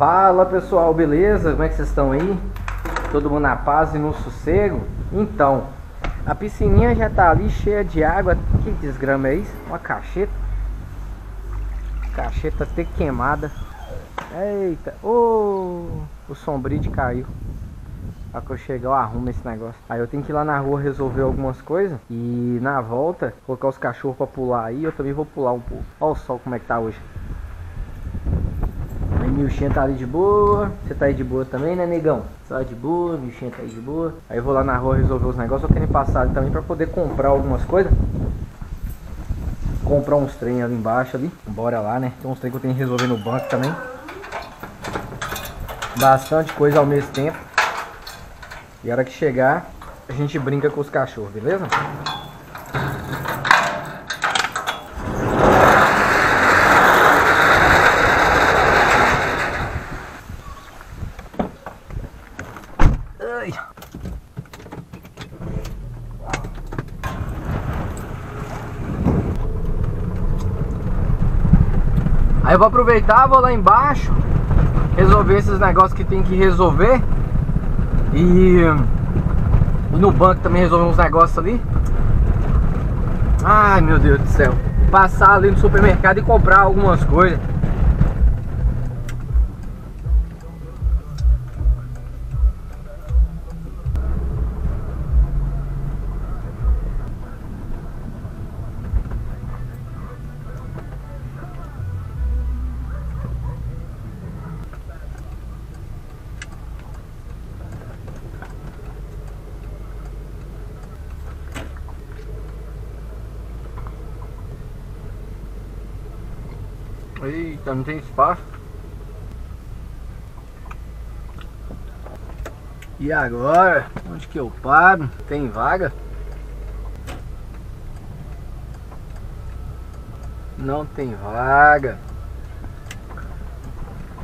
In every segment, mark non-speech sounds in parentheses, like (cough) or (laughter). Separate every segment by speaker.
Speaker 1: Fala pessoal, beleza? Como é que vocês estão aí? Todo mundo na paz e no sossego? Então, a piscininha já tá ali cheia de água. Que desgrama é isso? Uma cacheta. Cacheta até queimada. Eita, oh, o sombrite caiu. Pra que eu chegar eu arrumo esse negócio. Aí eu tenho que ir lá na rua resolver algumas coisas. E na volta, colocar os cachorros pra pular aí. Eu também vou pular um pouco. Olha o sol como é que tá hoje. Milchinha tá ali de boa. Você tá aí de boa também, né, negão? Tá de boa, Milchinha tá aí de boa. Aí eu vou lá na rua resolver os negócios. Eu quero passar ali também pra poder comprar algumas coisas. Comprar uns trem ali embaixo ali. Bora lá, né? Tem uns trem que eu tenho que resolver no banco também. Bastante coisa ao mesmo tempo. E a hora que chegar, a gente brinca com os cachorros, beleza? Aí eu vou aproveitar, vou lá embaixo Resolver esses negócios que tem que resolver. E, e no banco também resolver uns negócios ali. Ai meu Deus do céu. Passar ali no supermercado e comprar algumas coisas Eita, não tem espaço. E agora? Onde que eu paro? Tem vaga? Não tem vaga.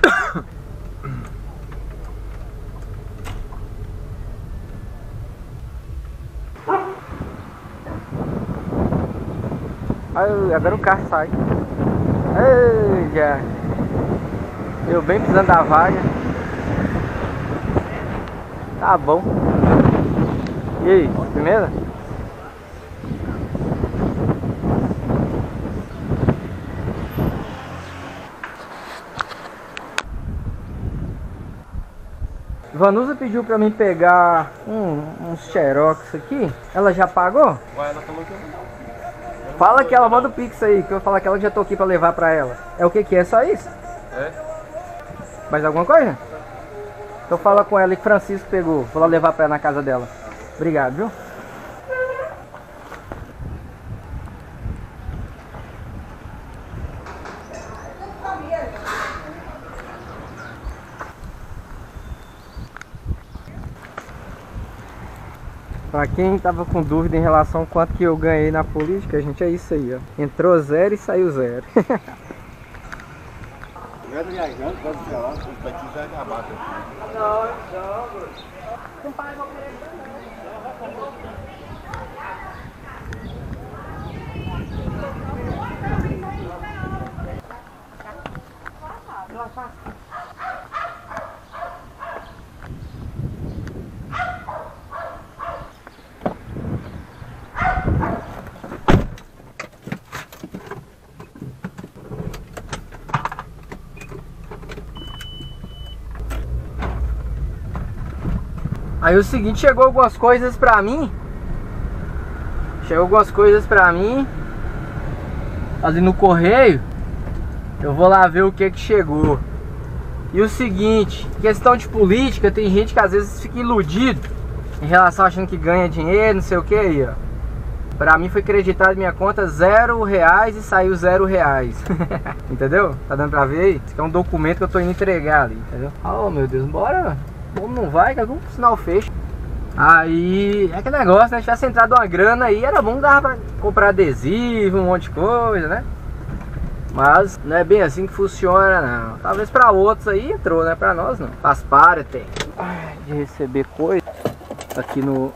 Speaker 1: (coughs) agora o carro sai. Ei, já. Eu bem precisando da vaga. Tá bom. E aí, primeira? Vanusa pediu pra mim pegar um, uns xerox aqui. Ela já pagou? Ué, ela falou que eu não. Fala que ela manda o pix aí, que eu vou falar que ela já tô aqui pra levar pra ela. É o que que é? Só isso? É. Mais alguma coisa? Então fala com ela que Francisco pegou. Vou lá levar pra ela na casa dela. Obrigado, viu? Pra quem tava com dúvida em relação ao quanto que eu ganhei na política, gente, é isso aí, ó. Entrou zero e saiu zero. (laughs) viajando, o já é acabado. Não, não, não paga o Relaxa. Aí o seguinte, chegou algumas coisas pra mim Chegou algumas coisas pra mim Ali no correio Eu vou lá ver o que que chegou E o seguinte, questão de política Tem gente que às vezes fica iludido Em relação achando que ganha dinheiro, não sei o que aí, ó Pra mim foi acreditado minha conta zero reais e saiu zero reais (laughs) Entendeu? Tá dando pra ver aí? Isso aqui é um documento que eu tô indo entregar ali, entendeu? Oh meu Deus, bora como não vai, que algum sinal fecha. Aí, é aquele negócio, né? Se tivesse entrado uma grana aí, era bom dar pra comprar adesivo, um monte de coisa, né? Mas não é bem assim que funciona, não. Talvez pra outros aí entrou, né? Pra nós não. Faz parte de receber coisa aqui no...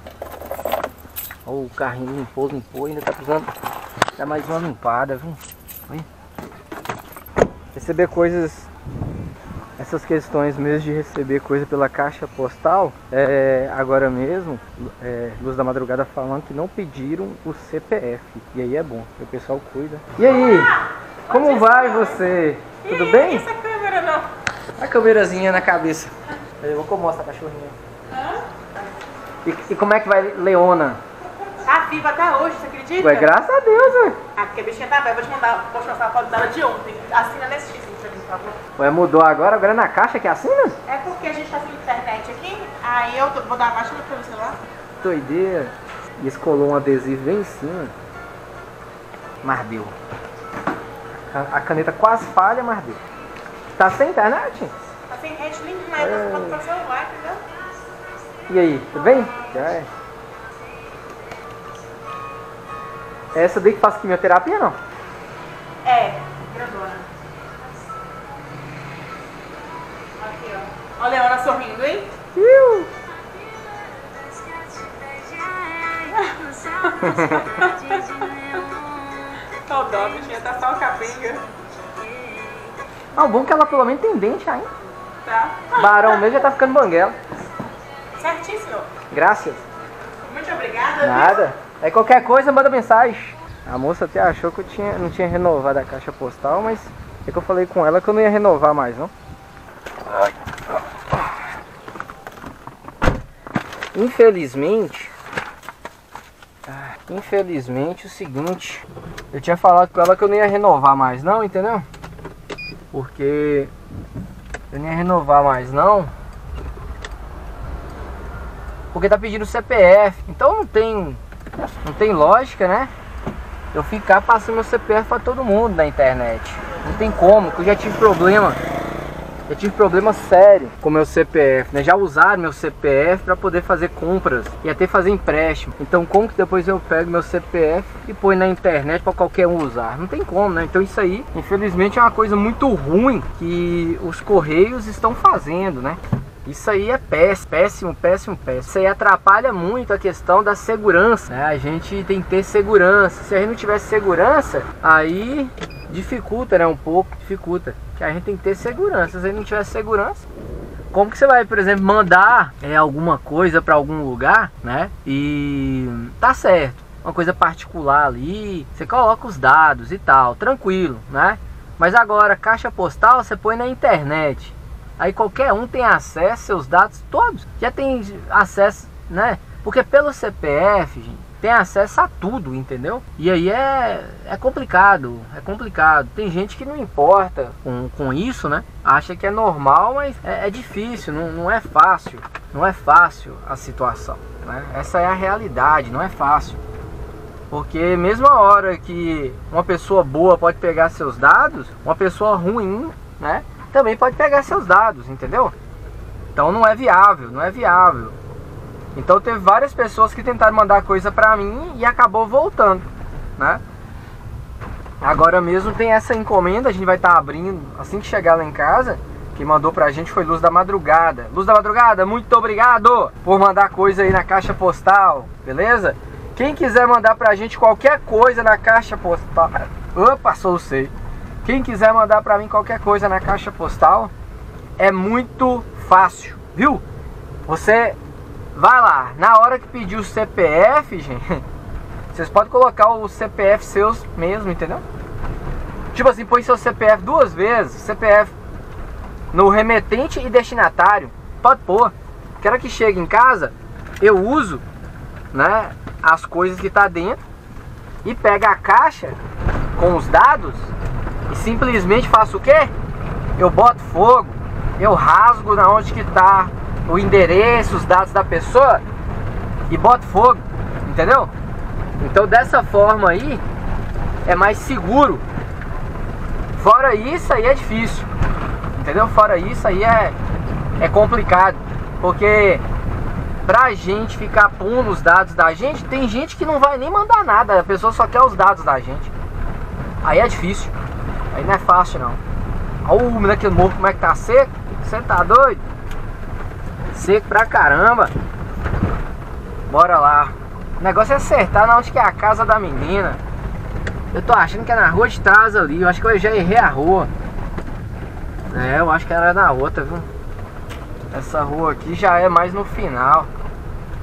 Speaker 1: O carrinho limpou, limpou, ainda tá precisando dar mais uma limpada, viu? Receber coisas essas questões mesmo de receber coisa pela caixa postal, é, agora mesmo, é, Luz da Madrugada falando que não pediram o CPF. E aí é bom, o pessoal cuida. E aí, como vai você? Tudo bem?
Speaker 2: Essa câmera não.
Speaker 1: A câmerazinha na cabeça. Eu vou mostrar a cachorrinha. E, e como é que vai Leona?
Speaker 2: Tá viva até hoje, você acredita?
Speaker 1: Ué, graças a Deus, ué.
Speaker 2: Ah, porque a bichinha tá velha. Vou te mandar, vou te mostrar a foto dela de ontem. Assina nesse
Speaker 1: Ué, mudou agora, agora é na caixa que assina?
Speaker 2: É porque a gente tá sem internet aqui, aí eu vou dar a marcha no teu celular.
Speaker 1: Doideira. E esse colou um adesivo bem em cima. Mas deu. A, caneta quase falha, mas deu. Tá sem internet?
Speaker 2: Tá sem rede nem mais, eu foto pro celular, entendeu?
Speaker 1: E aí, tudo bem? Já é. É essa daí que faz quimioterapia, não?
Speaker 2: É, grandona. Ó a Leona sorrindo, hein?
Speaker 1: Iu. (laughs)
Speaker 2: Ó o dó, bichinha tá só o capenga.
Speaker 1: Ah, o bom é que ela pelo menos tem dente ainda.
Speaker 2: Tá?
Speaker 1: Barão mesmo já tá ficando banguela.
Speaker 2: Certíssimo.
Speaker 1: Graças.
Speaker 2: Muito obrigada.
Speaker 1: Nada. Aí qualquer coisa manda mensagem. A moça até achou que eu tinha, não tinha renovado a caixa postal, mas é que eu falei com ela que eu não ia renovar mais, não. Infelizmente, ah, infelizmente o seguinte, eu tinha falado com ela que eu não ia renovar mais, não, entendeu? Porque eu não ia renovar mais, não. Porque tá pedindo CPF. Então não tem não tem lógica, né? Eu ficar passando meu CPF pra todo mundo na internet. Não tem como, que eu já tive problema. Eu tive problema sério com meu CPF, né? Já usaram meu CPF para poder fazer compras e até fazer empréstimo. Então como que depois eu pego meu CPF e põe na internet para qualquer um usar? Não tem como, né? Então isso aí, infelizmente, é uma coisa muito ruim que os correios estão fazendo, né? Isso aí é péssimo, péssimo, péssimo, péssimo. Isso aí atrapalha muito a questão da segurança. Né? A gente tem que ter segurança. Se a gente não tivesse segurança, aí dificulta, né? Um pouco, dificulta. Que a gente tem que ter segurança. Se a gente não tiver segurança, como que você vai, por exemplo, mandar é, alguma coisa para algum lugar, né? E tá certo, uma coisa particular ali, você coloca os dados e tal, tranquilo, né? Mas agora, caixa postal você põe na internet. Aí qualquer um tem acesso seus dados todos. Já tem acesso, né? Porque pelo CPF, gente, tem acesso a tudo, entendeu? E aí é, é complicado, é complicado. Tem gente que não importa com, com isso, né? Acha que é normal, mas é, é difícil, não, não é fácil. Não é fácil a situação, né? Essa é a realidade, não é fácil. Porque mesmo a hora que uma pessoa boa pode pegar seus dados, uma pessoa ruim, né? Também pode pegar seus dados, entendeu? Então não é viável, não é viável. Então teve várias pessoas que tentaram mandar coisa pra mim e acabou voltando, né? Agora mesmo tem essa encomenda, a gente vai estar abrindo assim que chegar lá em casa. Quem mandou pra gente foi Luz da Madrugada. Luz da Madrugada, muito obrigado por mandar coisa aí na caixa postal, beleza? Quem quiser mandar pra gente qualquer coisa na caixa postal. Opa, solucei. Quem quiser mandar pra mim qualquer coisa na caixa postal, é muito fácil, viu? Você vai lá, na hora que pedir o CPF, gente, (laughs) vocês podem colocar o CPF seus mesmo, entendeu? Tipo assim, põe seu CPF duas vezes, CPF no remetente e destinatário. Pode pôr. Quero que chegue em casa, eu uso, né, as coisas que tá dentro e pega a caixa com os dados e simplesmente faço o quê? Eu boto fogo, eu rasgo na onde que tá o endereço, os dados da pessoa e boto fogo, entendeu? Então dessa forma aí é mais seguro. Fora isso aí é difícil, entendeu? Fora isso aí é, é complicado, porque pra gente ficar pondo os dados da gente, tem gente que não vai nem mandar nada, a pessoa só quer os dados da gente. Aí é difícil, aí não é fácil não. Olha o úmido aqui morro como é que tá seco, você tá doido? Seco pra caramba. Bora lá. O negócio é acertar na onde que é a casa da menina. Eu tô achando que é na rua de trás ali. Eu acho que eu já errei a rua. É, eu acho que era na outra, viu? Essa rua aqui já é mais no final.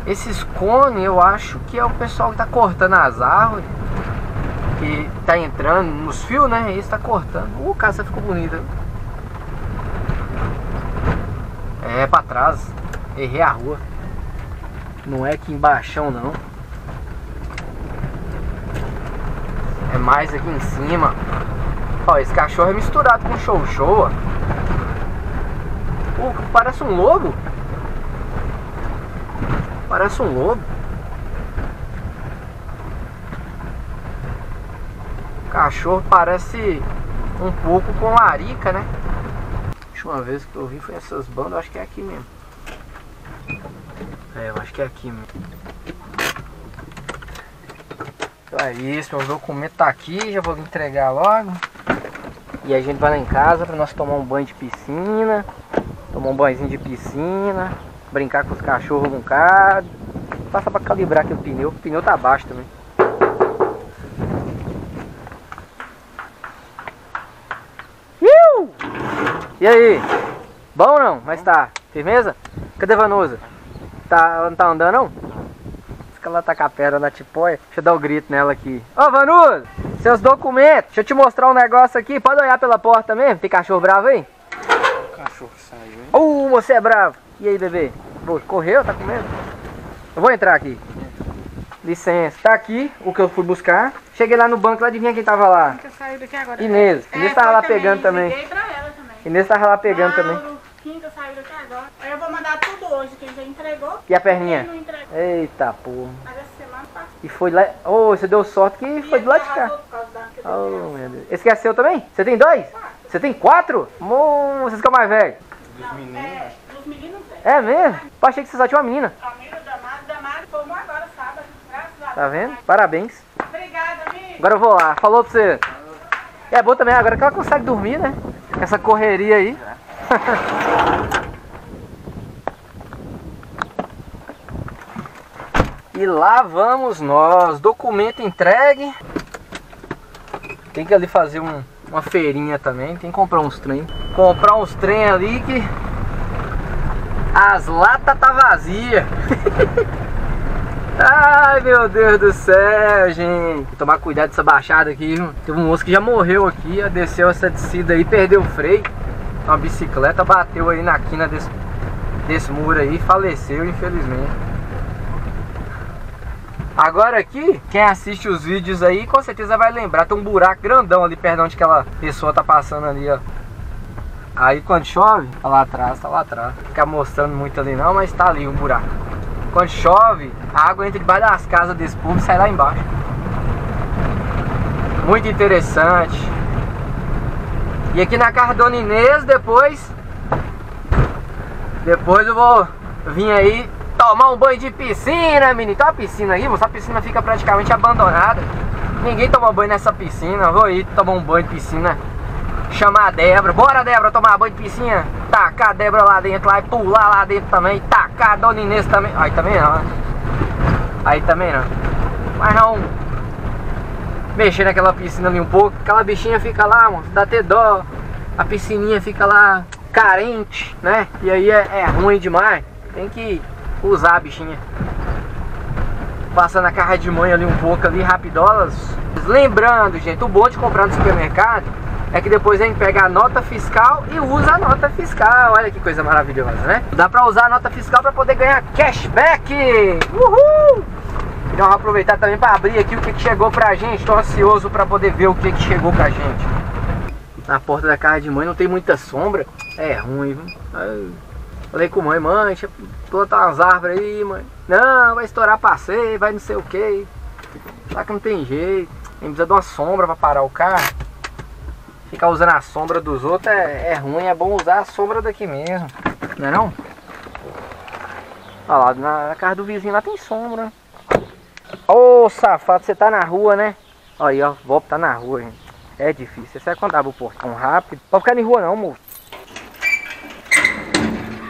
Speaker 1: Esses cones eu acho que é o pessoal que tá cortando as árvores. Que tá entrando nos fios, né? E está cortando. Uh, casa ficou bonita. É pra trás. Errei a rua. Não é aqui embaixo não. É mais aqui em cima. Ó, esse cachorro é misturado com show show. Uh, parece um lobo. Parece um lobo. O cachorro parece um pouco com larica, né? A última vez que eu vi foi essas bandas, acho que é aqui mesmo. É, eu acho que é aqui. Então é isso, meu documento tá aqui, já vou entregar logo. E a gente vai lá em casa para nós tomar um banho de piscina, tomar um banhozinho de piscina, brincar com os cachorros um bocado. Passa para calibrar aqui o pneu, o pneu tá baixo também. E aí? Bom ou não? Mas tá. Firmeza? Cadê a Vanusa? Tá, não tá andando não? que ela tá com a perna na tipóia. Deixa eu dar o um grito nela aqui. Ô, Vanusa! Seus documentos. Deixa eu te mostrar um negócio aqui. Pode olhar pela porta mesmo? Tem cachorro bravo aí?
Speaker 3: O cachorro saiu, hein?
Speaker 1: Uh, você é bravo. E aí, bebê? Pô, correu? Tá com medo? Eu vou entrar aqui. Licença. Tá aqui o que eu fui buscar. Cheguei lá no banco, lá adivinha quem tava lá?
Speaker 2: Saiu daqui agora.
Speaker 1: Inês.
Speaker 2: É,
Speaker 1: Inês tava
Speaker 2: foi
Speaker 1: lá pegando também.
Speaker 2: Pra ela também.
Speaker 1: Inês tava lá pegando também.
Speaker 2: Mauro, Quinta saiu daqui agora. Aí eu vou mandar tudo hoje, que já entregou.
Speaker 1: E a
Speaker 2: Ele
Speaker 1: perninha?
Speaker 2: não entregou.
Speaker 1: Eita porra.
Speaker 2: Mas essa semana passa.
Speaker 1: E foi lá. Ô, você deu sorte que foi do lado de cá.
Speaker 2: Por causa da- que eu dei
Speaker 1: Oh, meu Deus. Esse aqui é seu também? Você tem dois? Você tem quatro? Mo, vocês que é o mais velho.
Speaker 3: Dos meninos.
Speaker 2: É, dos meninos tem.
Speaker 1: É mesmo? Eu achei que você só tinha uma menina.
Speaker 2: Amigo da Mari, da Mari formou agora sábado. Graças a Deus.
Speaker 1: Tá vendo? Parabéns.
Speaker 2: Obrigada, amigo.
Speaker 1: Agora eu vou lá. Falou pra você. É bom também agora que ela consegue dormir, né? Com Essa correria aí. (laughs) e lá vamos nós. Documento entregue. Tem que ali fazer um- uma feirinha também. Tem que comprar uns trem. Comprar uns trem ali que as latas tá vazia. (laughs) Ai meu Deus do céu, gente. Tomar cuidado dessa baixada aqui. viu? Teve um moço que já morreu aqui, desceu essa descida aí, perdeu o freio. Uma bicicleta bateu aí na quina desse, desse muro aí faleceu, infelizmente. Agora aqui, quem assiste os vídeos aí com certeza vai lembrar, tem um buraco grandão ali perto de onde aquela pessoa tá passando ali, ó. Aí quando chove, tá lá atrás, tá lá atrás. Não Ficar mostrando muito ali não, mas tá ali um buraco. Quando chove, a água entra debaixo das casas desse povo e sai lá embaixo. Muito interessante. E aqui na casa da Dona Inês, depois. Depois eu vou vir aí tomar um banho de piscina, menino. Tem uma piscina aí, moça. A piscina fica praticamente abandonada. Ninguém toma banho nessa piscina. Vou aí tomar um banho de piscina. Chamar a Débora. Bora, Débora, tomar banho de piscina. Tacar a Débora lá dentro lá e pular lá dentro também. Tacar a Dona Inês também. Aí também não, né? Aí também não. Mas não. Mexer naquela piscina ali um pouco. Aquela bichinha fica lá, mano. Dá até dó. A piscininha fica lá carente, né? E aí é, é ruim demais. Tem que usar a bichinha. Passando a carra de mãe ali um pouco ali, rapidolas. Lembrando, gente, o bom de comprar no supermercado é que depois a gente pega a nota fiscal e usa a nota fiscal. Olha que coisa maravilhosa, né? Dá pra usar a nota fiscal pra poder ganhar cashback. Uhul! Então vamos aproveitar também para abrir aqui o que, que chegou pra gente. Tô ansioso pra poder ver o que, que chegou pra gente. Na porta da casa de mãe não tem muita sombra. É ruim, viu? Ai, Falei com mãe, mãe, deixa eu plantar umas árvores aí, mãe. Não, vai estourar passeio, vai não sei o que. Só que não tem jeito. Gente precisa de uma sombra pra parar o carro. Ficar usando a sombra dos outros é, é ruim, é bom usar a sombra daqui mesmo. Não é não? Olha lá, na, na casa do vizinho lá tem sombra. Ô safado, você tá na rua, né? Olha aí, ó, Bob tá na rua, gente. É difícil. Você vai quando abre o portão rápido. Pode ficar em rua não, moço.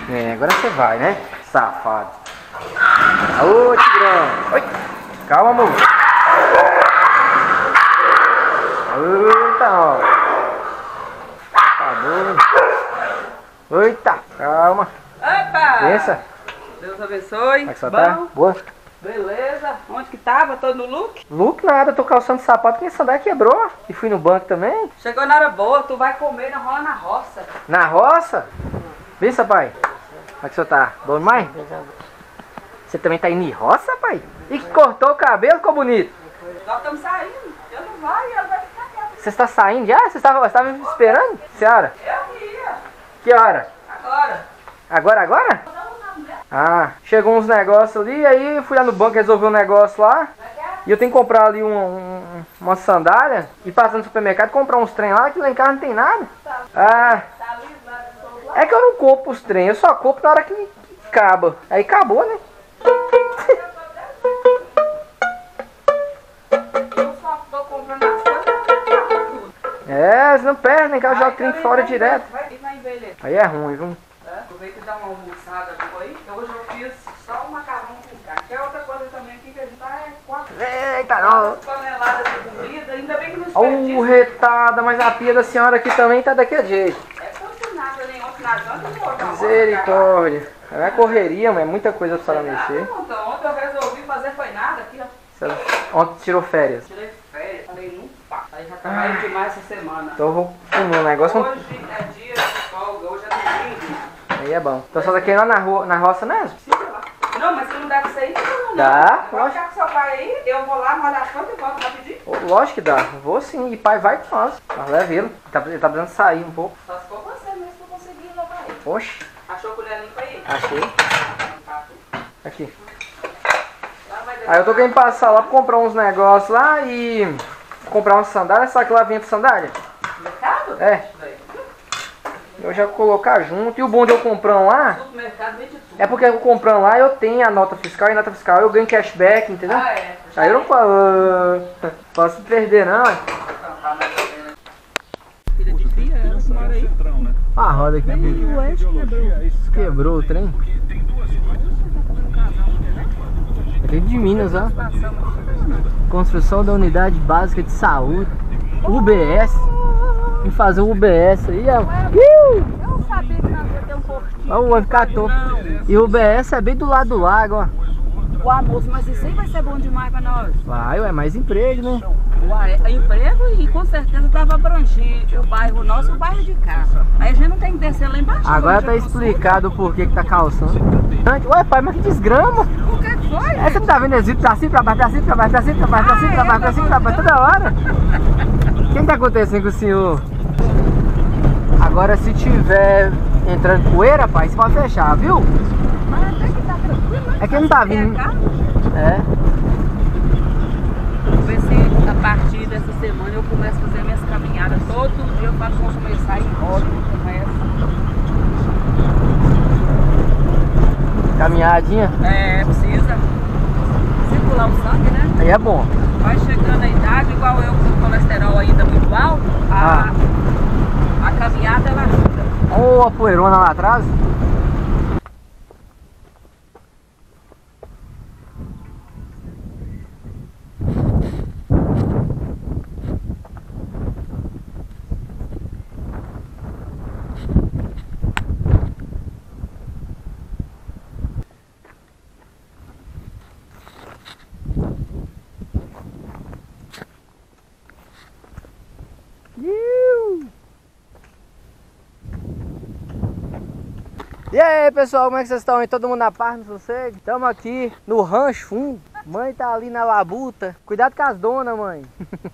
Speaker 1: É, agora você vai, né? Safado. Ô, Tigrão. Oi. Calma, moço. Eita, ó. Tá bom. Eita, calma.
Speaker 4: Opa!
Speaker 1: Pensa.
Speaker 4: Deus abençoe.
Speaker 1: Como é que você tá? Boa.
Speaker 4: beleza. Onde que tava? Todo no look?
Speaker 1: Look nada, tô calçando sapato, minha sandália quebrou. E fui no banco também.
Speaker 4: Chegou na hora boa, tu vai comer na rola na roça.
Speaker 1: Na roça? Vê, pai. Como é que você tá? Bom demais? Você também tá indo em roça, pai? E que cortou o cabelo, ficou bonito.
Speaker 4: Nós estamos saindo. Eu não vai, ela vai ficar quieta.
Speaker 1: Você está saindo já? Você estava, você estava me esperando? Senhora?
Speaker 4: Eu ia.
Speaker 1: Que hora?
Speaker 4: Agora.
Speaker 1: Agora, agora? Ah, chegou uns negócios ali, aí fui lá no banco resolver um negócio lá. E eu tenho que comprar ali um, um- uma sandália e passar no supermercado comprar uns trem lá, que lá em casa não tem nada. Ah,
Speaker 4: Tá livre lá do outro lado?
Speaker 1: É que eu não compro os trem, eu só compro na hora que, acaba. Aí acabou, né? É, não perde, nem que eu jogo trem
Speaker 4: também
Speaker 1: fora
Speaker 4: vai
Speaker 1: direto.
Speaker 4: Vai, e vai.
Speaker 1: Aí é ruim, viu?
Speaker 4: É, Aproveita e dá uma almoçada boa aí. Hoje eu fiz só um macarrão com carne. Que é outra coisa também aqui que a gente tá é quatro
Speaker 1: Eita, não.
Speaker 4: toneladas de comida. Ainda bem que não
Speaker 1: Ô,
Speaker 4: desperdiça.
Speaker 1: retada, mas a pia da senhora aqui também tá daquele jeito.
Speaker 4: É cozinhada, nem ontem na janta, nem outra.
Speaker 1: Misericórdia. É correria, mas é muita coisa pra senhora mexer.
Speaker 4: Ontem eu resolvi fazer foi nada aqui, ó.
Speaker 1: Ontem tirou férias.
Speaker 4: Tirei férias, falei, não pá. Aí já trabalhei demais essa semana.
Speaker 1: Então eu vou comer um negócio.
Speaker 4: Hoje é dia de folga, hoje é domingo.
Speaker 1: Aí é bom. Então só daqui lá na, rua, na roça mesmo?
Speaker 4: Fica lá. Não, mas você não deve sair não, não.
Speaker 1: Dá, lógico.
Speaker 4: ficar com seu pai aí, eu vou lá, molhar as e volto rapidinho.
Speaker 1: Lógico que dá. Vou sim. E pai vai com nós. Nós leva ele. Ele tá, ele tá precisando sair um pouco.
Speaker 4: Só se for você mesmo pra conseguir levar ele.
Speaker 1: Oxe,
Speaker 4: Achou colher limpa aí?
Speaker 1: achei. Aqui. Aí eu tô querendo passar lá pra comprar uns negócios lá e comprar uma sandália. Sabe que lá vem a sandália?
Speaker 4: Mercado?
Speaker 1: É. Eu já vou colocar junto. E o bom de eu comprando lá é porque eu comprando lá eu tenho a nota fiscal e nota fiscal eu ganho cashback, entendeu?
Speaker 4: Ah, é.
Speaker 1: Aí eu não falo, "Ah, posso perder não. A roda aqui quebrou o trem. É de Minas, ó. Construção da unidade básica de saúde. UBS. Vim fazer o UBS aí, ó. Iu!
Speaker 5: Eu sabia que nós ia ter um portinho.
Speaker 1: Ó, o homem catou. E o UBS é bem do lado do lago, ó.
Speaker 5: Ué, moço, mas isso aí vai ser bom demais pra nós.
Speaker 1: Vai, ué, mais emprego, né?
Speaker 5: Ué, é emprego e com certeza dava abranger o bairro nosso e o bairro de cá. Aí a gente não tem que descer lá embaixo.
Speaker 1: Agora tá explicado o porquê que tá calçando. Ué, pai, mas que desgrama.
Speaker 5: O que foi?
Speaker 1: É, você não tá vendo eles indo pra cima, pra baixo, pra cima, pra baixo, pra cima, pra baixo, pra cima, pra baixo, pra cima, pra baixo, toda hora? O que tá acontecendo com o senhor? Agora, se tiver entrando poeira, pai, você pode fechar, viu?
Speaker 5: Mas até que?
Speaker 1: É que não tá vindo. É.
Speaker 5: Ver se a partir dessa semana eu começo a fazer minhas caminhadas. Todo dia eu faço vou começar em roda, começo.
Speaker 1: Caminhadinha.
Speaker 5: É, precisa circular o sangue, né?
Speaker 1: Aí é bom.
Speaker 5: Vai chegando a idade, igual eu com o colesterol ainda muito alto, a, a caminhada ela ajuda.
Speaker 1: Ó a poeirona lá atrás. Iu. E aí pessoal, como é que vocês estão aí? Todo mundo na paz, no sossego? Estamos aqui no rancho fundo. Mãe tá ali na labuta. Cuidado com as donas, mãe.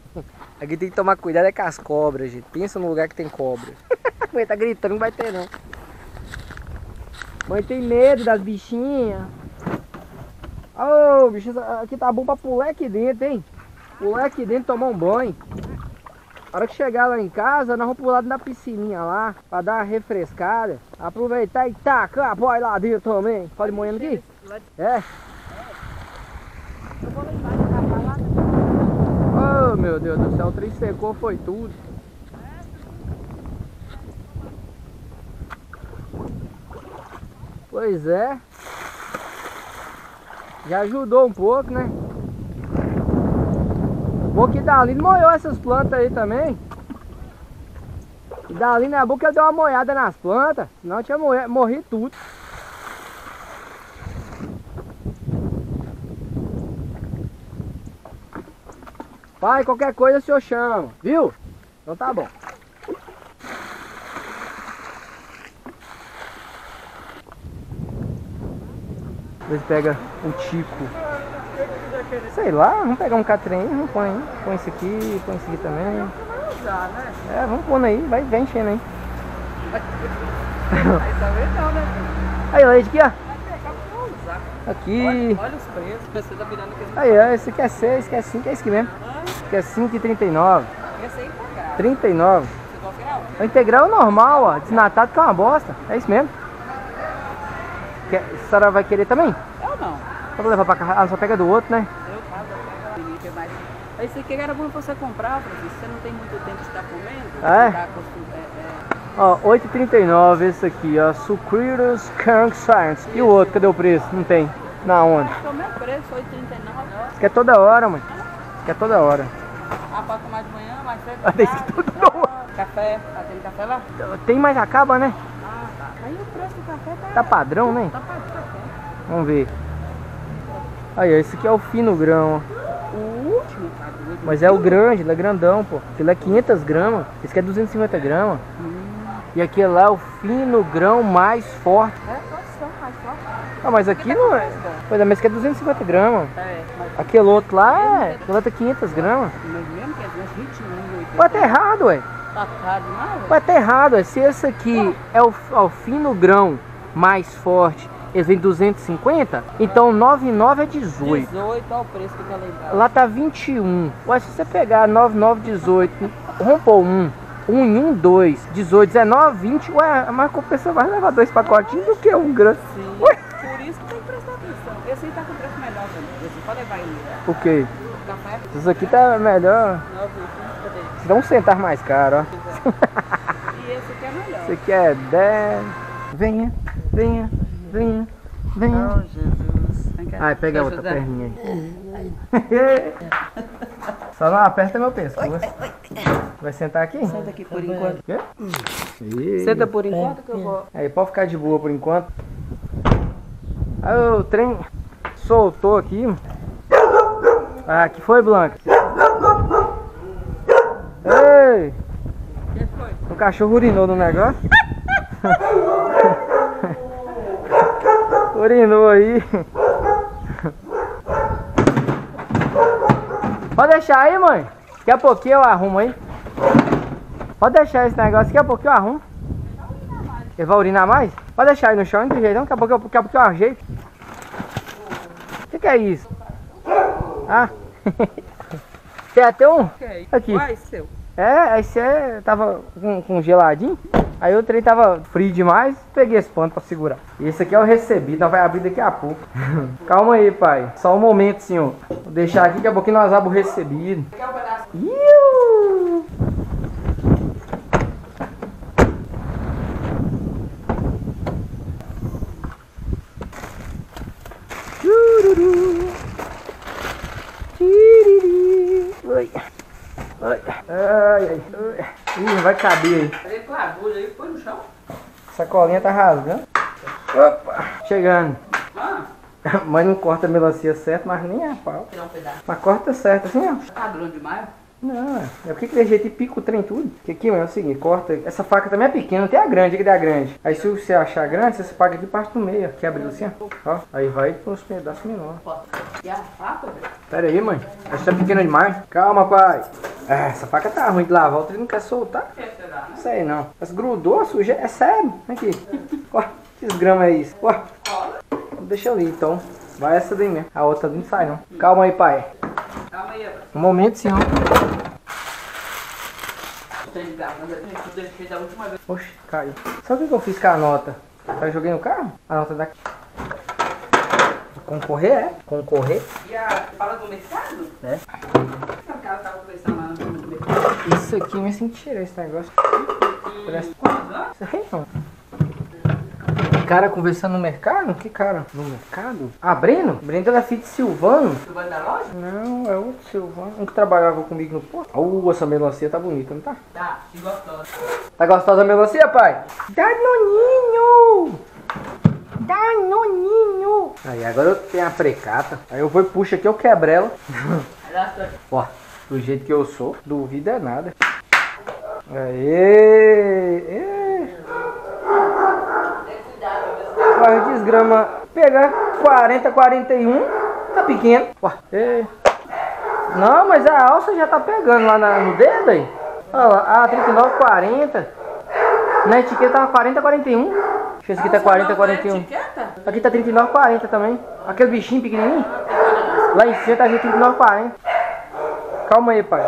Speaker 1: (laughs) aqui tem que tomar cuidado é com as cobras, gente. Pensa no lugar que tem cobra. (laughs) mãe tá gritando, não vai ter não. Mãe tem medo das bichinhas. Ô, bichinho, aqui tá bom pra pular aqui dentro, hein? Pular aqui dentro e tomar um banho. Hora que chegar lá em casa, nós vamos pular na piscininha lá, pra dar uma refrescada. Aproveitar e tacar a boia lá dentro também. Pode moendo aqui? É? Oh meu Deus do céu, o trem secou, foi tudo. Pois é. Já ajudou um pouco, né? Bom que dali molhou essas plantas aí também. E dali na boca eu dei uma molhada nas plantas, senão eu tinha morrer, morrido tudo. Pai, qualquer coisa o senhor chama, viu? Então tá bom. Depois pega o tico. Sei lá, vamos pegar um catrem, vamos põe aí. Põe esse aqui, põe esse aqui também.
Speaker 5: Usar, né?
Speaker 1: É, vamos pondo aí, vai, vai enchendo (laughs) aí.
Speaker 5: Aí talvez não, né?
Speaker 1: Aí, leite aqui, ó. Aqui.
Speaker 5: Olha, olha os preços. Você tá virando aquele.
Speaker 1: Aí, ó, esse aqui é 6, esse aqui é 5, é esse aqui mesmo. Esse aqui é 5,39.
Speaker 5: Esse aí integral.
Speaker 1: 39.
Speaker 5: Você gosta de grau?
Speaker 1: O integral é normal, ó. Desnatado que é uma bosta. É isso mesmo. Quer, a senhora vai querer também?
Speaker 5: Eu não.
Speaker 1: Só pra levar pra casa. Ah, só pega do outro, né?
Speaker 5: Eu caso, eu pego. que é mais. Esse aqui era bom pra você comprar, Francisco. Você não tem muito tempo de estar comendo.
Speaker 1: É?
Speaker 5: Tá acostum- é, é.
Speaker 1: Ó, 8,39 esse aqui, ó. Sucrilhos Kern Science. E o outro, cadê o preço? Não tem. Na onde?
Speaker 5: Acho que é o mesmo preço, 8,39. ó.
Speaker 1: Isso aqui é toda hora, mãe. Isso aqui é toda hora.
Speaker 5: Ah, pode tomar de manhã, mais cedo.
Speaker 1: Ah, tem
Speaker 5: tarde.
Speaker 1: tudo
Speaker 5: Ah,
Speaker 1: bom.
Speaker 5: Café. Ah, tem café lá?
Speaker 1: Tem, mas acaba, né?
Speaker 5: Ah, tá. Aí o preço do café tá.
Speaker 1: Tá padrão, né?
Speaker 5: Tá café.
Speaker 1: Vamos ver. Aí, ó, esse aqui é o fino grão, ó.
Speaker 5: O último tá doido.
Speaker 1: Mas é o grande, ele é grandão, pô. Ele é 500 gramas, esse aqui é 250 gramas. E aquele lá é o fino grão mais forte.
Speaker 5: É, pode mais forte.
Speaker 1: Ah, mas aqui não é. Pois é, mas aqui é 250 gramas.
Speaker 5: É, mas
Speaker 1: Aquele outro lá é. Aquele outro é 500 gramas.
Speaker 5: mas mesmo que é 21,
Speaker 1: Ué, tá errado, ué.
Speaker 5: Tá caro demais, velho.
Speaker 1: Ué, tá errado, ué. Se esse aqui é o fino grão mais forte, ele vem 250, então 99 é 18.
Speaker 5: 18, olha o preço que tá lá
Speaker 1: tá 21. Ué, se você pegar 99, 18, vamos pôr 1. 1 em 1, 2, 18, 19, 20. Ué, mas compensa mais levar dois pacotinhos do que um grande.
Speaker 5: Sim.
Speaker 1: Ué.
Speaker 5: Por isso que tem que prestar atenção. Esse aí tá com preço melhor também. Esse pode levar ele.
Speaker 1: O quê?
Speaker 5: O café,
Speaker 1: Isso aqui tá melhor.
Speaker 5: 9, cadê?
Speaker 1: Se dá um centavo mais caro, ó. (laughs)
Speaker 5: E esse aqui é melhor.
Speaker 1: Esse aqui é 10. Venha, venha, venha, venha.
Speaker 5: Jesus. Vem.
Speaker 1: Ai, pega a outra
Speaker 5: eu dar.
Speaker 1: perninha aí. (laughs) Só não aperta meu pescoço. Vai sentar aqui?
Speaker 5: Senta aqui por enquanto.
Speaker 1: Quê?
Speaker 5: Senta por enquanto que eu vou.
Speaker 1: Aí, pode ficar de boa por enquanto. Aí o trem soltou aqui. Ah, que foi, Blanca? Ei!
Speaker 5: O que foi?
Speaker 1: O cachorro urinou no negócio. (laughs) Urinou aí. Pode deixar aí, mãe. Daqui a pouquinho eu arrumo aí. Pode deixar esse negócio, daqui a pouquinho eu arrumo. Ele vai urinar mais? Pode deixar aí no chão, tem jeito não. Daqui a eu- daqui a pouquinho eu ajeito. O que, que é isso? Ah. (laughs) Tem até um.
Speaker 5: Ok.
Speaker 1: Aqui.
Speaker 5: Vai, seu.
Speaker 1: É, aí você tava com, com geladinho, aí o trem tava frio demais, peguei esse pano pra segurar. Esse aqui é o recebido, nós vai abrir daqui a pouco. (laughs) Calma aí, pai. Só um momento, senhor. Vou deixar aqui, daqui a pouquinho nós abrimos o recebido.
Speaker 5: Um pedaço?
Speaker 1: Iu! Chururu. Tiriri. Oi. Oi. Ai, ai. Ih, vai caber aí.
Speaker 5: Aí com a agulha aí, põe no chão.
Speaker 1: Sacolinha tá rasgando. Opa, chegando.
Speaker 5: Ah, (laughs)
Speaker 1: Mas não corta a melancia certo, mas nem a pau.
Speaker 5: tirar um pedaço.
Speaker 1: Mas corta certo assim, ó.
Speaker 5: Tá grande demais?
Speaker 1: Não, é porque que jeito e pica o trem tudo. Que aqui, mano, é o seguinte, corta. Essa faca também é pequena, tem a grande, aqui da grande. Aí se você achar grande, você paga aqui parte do meio, ó, que abre assim, ó. Aí vai para uns pedaços menores.
Speaker 5: E a faca, velho?
Speaker 1: Pera aí, mãe. Essa é pequena demais. Calma, pai. Ah, essa faca tá ruim de lavar, o trem não quer soltar. Não sei não. Mas grudou, suja. É sério. Aqui. Ó, que desgrama é isso? Ó. Deixa ali, então. Vai essa daí mesmo. A outra não sai, não. Calma aí, pai.
Speaker 5: Calma aí.
Speaker 1: Um momento, senhor.
Speaker 5: Da.
Speaker 1: Oxe, caiu. Sabe o que eu fiz com a nota? Eu joguei no carro? A nota daqui. Concorrer, é? Concorrer?
Speaker 5: E a fala do mercado?
Speaker 1: É. Isso aqui, mas sem tirar esse negócio. Parece-
Speaker 5: quantos anos?
Speaker 1: Aí não. Cara conversando no mercado? Que cara? No mercado? Ah, Breno? Breno era filho de Silvano.
Speaker 5: Vai na loja?
Speaker 1: Não, é outro Silvano. Um que trabalhava comigo no porto. Uh, essa melancia tá bonita, não tá?
Speaker 5: Tá, que gostosa.
Speaker 1: Tá gostosa a melancia, pai? Danoninho! Danoninho! Aí, agora eu tenho a precata. Aí eu vou e puxo aqui, eu quebro ela. Ó, do jeito que eu sou, duvida é nada. Aê! Ê. Vai desgrama. Pegar 40, 41. Tá pequeno. Ê. Não, mas a alça já tá pegando lá na- no dedo aí. Olha lá, ah, 39, 40. Na etiqueta tava 40, 41. Deixa eu ver se aqui tá 40, 41.
Speaker 5: Etiqueta?
Speaker 1: Aqui tá 39, 40 também. Aquele bichinho pequenininho. Lá em cima tá 39, 40. Calma aí, pai.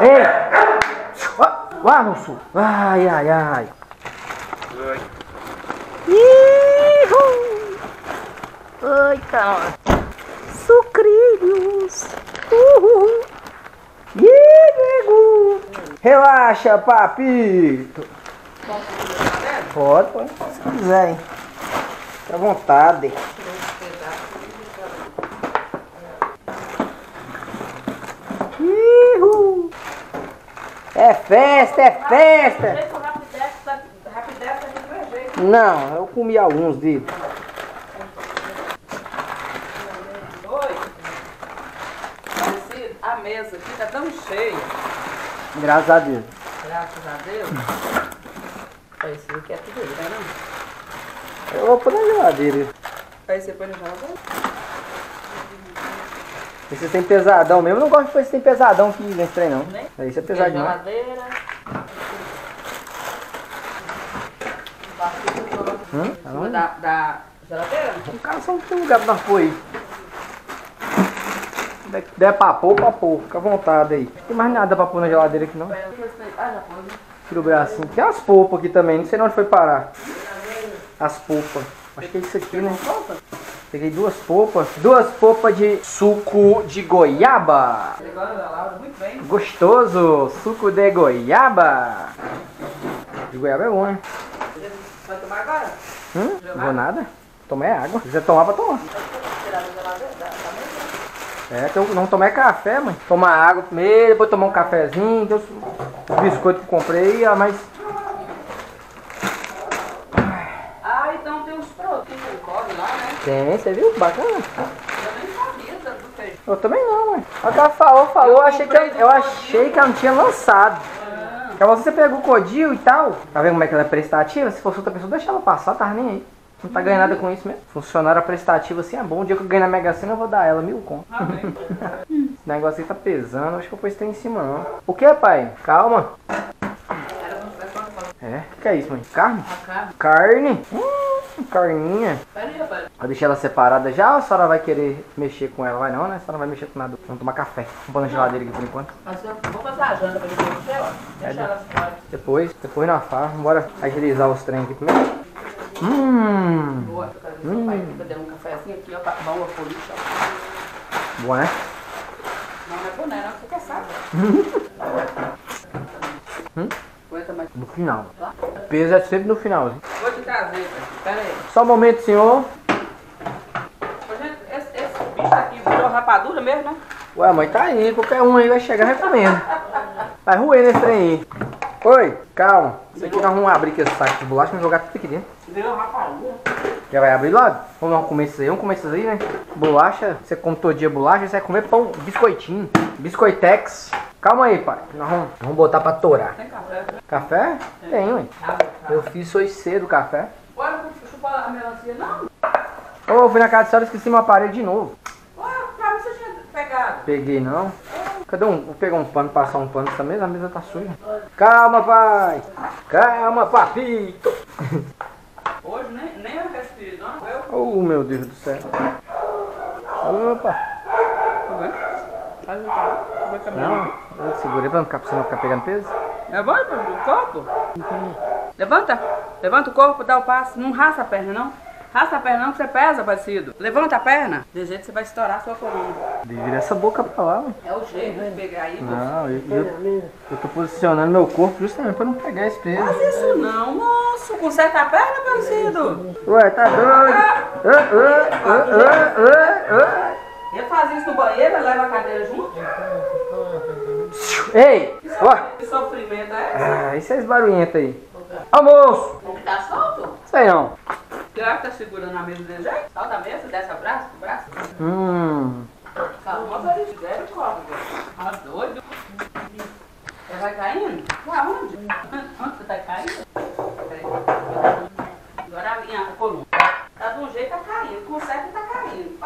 Speaker 1: Ei! Lá no sul. Ai, ai, ai. Ihu! Eita! Sucrilhos! Uhul! Ih, nego! Relaxa, papito! Pode, pode. Se quiser, hein? Fica à vontade. Ihu! É festa, é festa!
Speaker 5: Jeito rapidez, tá- rapidez tá de dois jeitos.
Speaker 1: Não, eu comi alguns.
Speaker 5: Parecido, a mesa aqui tá tão cheia.
Speaker 1: Graças a Deus.
Speaker 5: Graças a Deus. Parecido que é tudo aí, né?
Speaker 1: Eu vou pôr na geladeira.
Speaker 5: Aí você põe no geladeira?
Speaker 1: Esse tem pesadão mesmo. Eu não gosto de pôr esse tem pesadão aqui nesse trem, não. Esse é demais.
Speaker 5: geladeira.
Speaker 1: Hum? Tá bom?
Speaker 5: da, da geladeira?
Speaker 1: O cara só não tem lugar pra nós pôr aí. Se der- der pra pôr, pra pôr. Fica à vontade aí. Não tem mais nada pra pôr na geladeira aqui, não.
Speaker 5: Ah, né?
Speaker 1: Tira o bracinho. Tem as polpas aqui também. Não sei onde foi parar. As polpas. Acho que é isso aqui, né? Peguei duas polpas. Duas polpas de suco de goiaba. Gostoso. Suco de goiaba. De goiaba é bom, né?
Speaker 5: Vai tomar agora?
Speaker 1: Hum? Não vou nada. Tomei água. Se quiser tomar, pra tomar. É, que eu não tomei café, mãe. Tomar água primeiro, depois tomar um cafezinho. Tem os os biscoitos que eu comprei, ah, mas
Speaker 5: Ah, então tem uns produtos que corre lá, né?
Speaker 1: tem, você viu? Bacana.
Speaker 5: Eu
Speaker 1: também não, mãe. Ela falou, falou, eu achei que eu, eu achei que ela não tinha lançado. Que você pegou o codil e tal. Tá vendo como é que ela é prestativa? Se fosse outra pessoa, deixa ela passar, tá nem aí. Não tá ganhando nada com isso mesmo. Funcionária prestativa assim é bom. O dia que eu ganhar na Mega Sena, eu vou dar ela mil conto.
Speaker 5: Amém. (laughs)
Speaker 1: Esse negócio aí tá pesando, acho que eu pôr em cima não. O que, pai? Calma.
Speaker 5: Era como se tivesse uma foto.
Speaker 1: É, o que é isso, mãe? Carne?
Speaker 5: A carne.
Speaker 1: Carne? Hum, carninha.
Speaker 5: Pera aí, rapaz.
Speaker 1: Vai deixar ela separada já ou a senhora vai querer mexer com ela? Vai não, né? A senhora não vai mexer com nada. Vamos tomar café. Vamos pôr na geladeira aqui por enquanto.
Speaker 5: Mas eu vou fazer a janta pra depois você, ó. Deixa ela fora.
Speaker 1: Depois, depois na farra. Bora agilizar os trem aqui primeiro. Hum,
Speaker 5: Boa, eu quero ver seu pai aqui dar um cafezinho aqui, ó, pra uma polícia, ó.
Speaker 1: boa né?
Speaker 5: Não, não é boné, não, você quer saber. (laughs)
Speaker 1: Hum?
Speaker 5: Aguenta mais.
Speaker 1: No final. O peso é sempre no final. hein?
Speaker 5: Vou te trazer. Pera aí.
Speaker 1: Só um momento, senhor.
Speaker 5: Gente, esse, esse bicho aqui virou rapadura mesmo, né?
Speaker 1: Ué, mãe, tá aí. Qualquer um aí vai chegar recomendo. Vai ruir nesse trem aí. Oi, calma. Isso aqui nós vamos abrir aqui esse saco de bolacha e jogar tudo aqui dentro.
Speaker 5: Virou rapadura.
Speaker 1: Já vai abrir logo? Vamos comer isso aí, vamos comer isso aí, né? Bolacha, você come todo dia bolacha, você vai comer pão, biscoitinho, biscoitex. Calma aí, pai. Nós vamos, vamos botar pra torar.
Speaker 5: Tem café?
Speaker 1: Café? Tem, ué.
Speaker 5: Abre.
Speaker 1: Eu fiz hoje cedo café.
Speaker 5: Ué, não chupar a melancia, não?
Speaker 1: Ô, eu fui na casa da senhora e esqueci meu aparelho de novo.
Speaker 5: Ué, pra mim você tinha pegado.
Speaker 1: Peguei não. Cadê um? Vou pegar um pano, passar um pano nessa mesa, a mesa tá suja. Calma, pai. Calma, papito.
Speaker 5: Hoje nem, nem eu respiro, não. Eu.
Speaker 1: Oh, meu Deus do céu. Opa.
Speaker 5: Tá.
Speaker 1: Não, eu segurei pra não ficar, pra você não ficar pegando peso.
Speaker 5: Levanta o corpo. Levanta. Levanta o corpo, dá o passo. Não raça a perna, não. Rasta a perna não que você pesa, parecido. Levanta a perna. De jeito que você vai estourar a sua coluna.
Speaker 1: Vira essa boca pra lá, mano.
Speaker 5: É o jeito de pegar aí.
Speaker 1: Não, eu, eu, eu tô posicionando meu corpo justamente pra não pegar esse peso.
Speaker 5: Faz isso não, moço. Conserta a perna, parecido.
Speaker 1: Ué, tá doido? Ah, ah, ah,
Speaker 5: Ele faz isso no banheiro, leva a cadeira junto.
Speaker 1: Ei.
Speaker 5: Que sofrimento é esse?
Speaker 1: Ah, isso é esse barulhento aí. Almoço!
Speaker 5: O que tá solto?
Speaker 1: Sei não.
Speaker 5: Que tá segurando a mesa desse jeito? Solta a mesa, desce o braço, o braço.
Speaker 1: Hum.
Speaker 5: Calma, Boris, zero cobra. Tá doido? Você vai caindo? Pra onde? Onde você tá caindo? Peraí. Agora a minha coluna. Tá de um jeito, tá caindo. Consegue, tá caindo.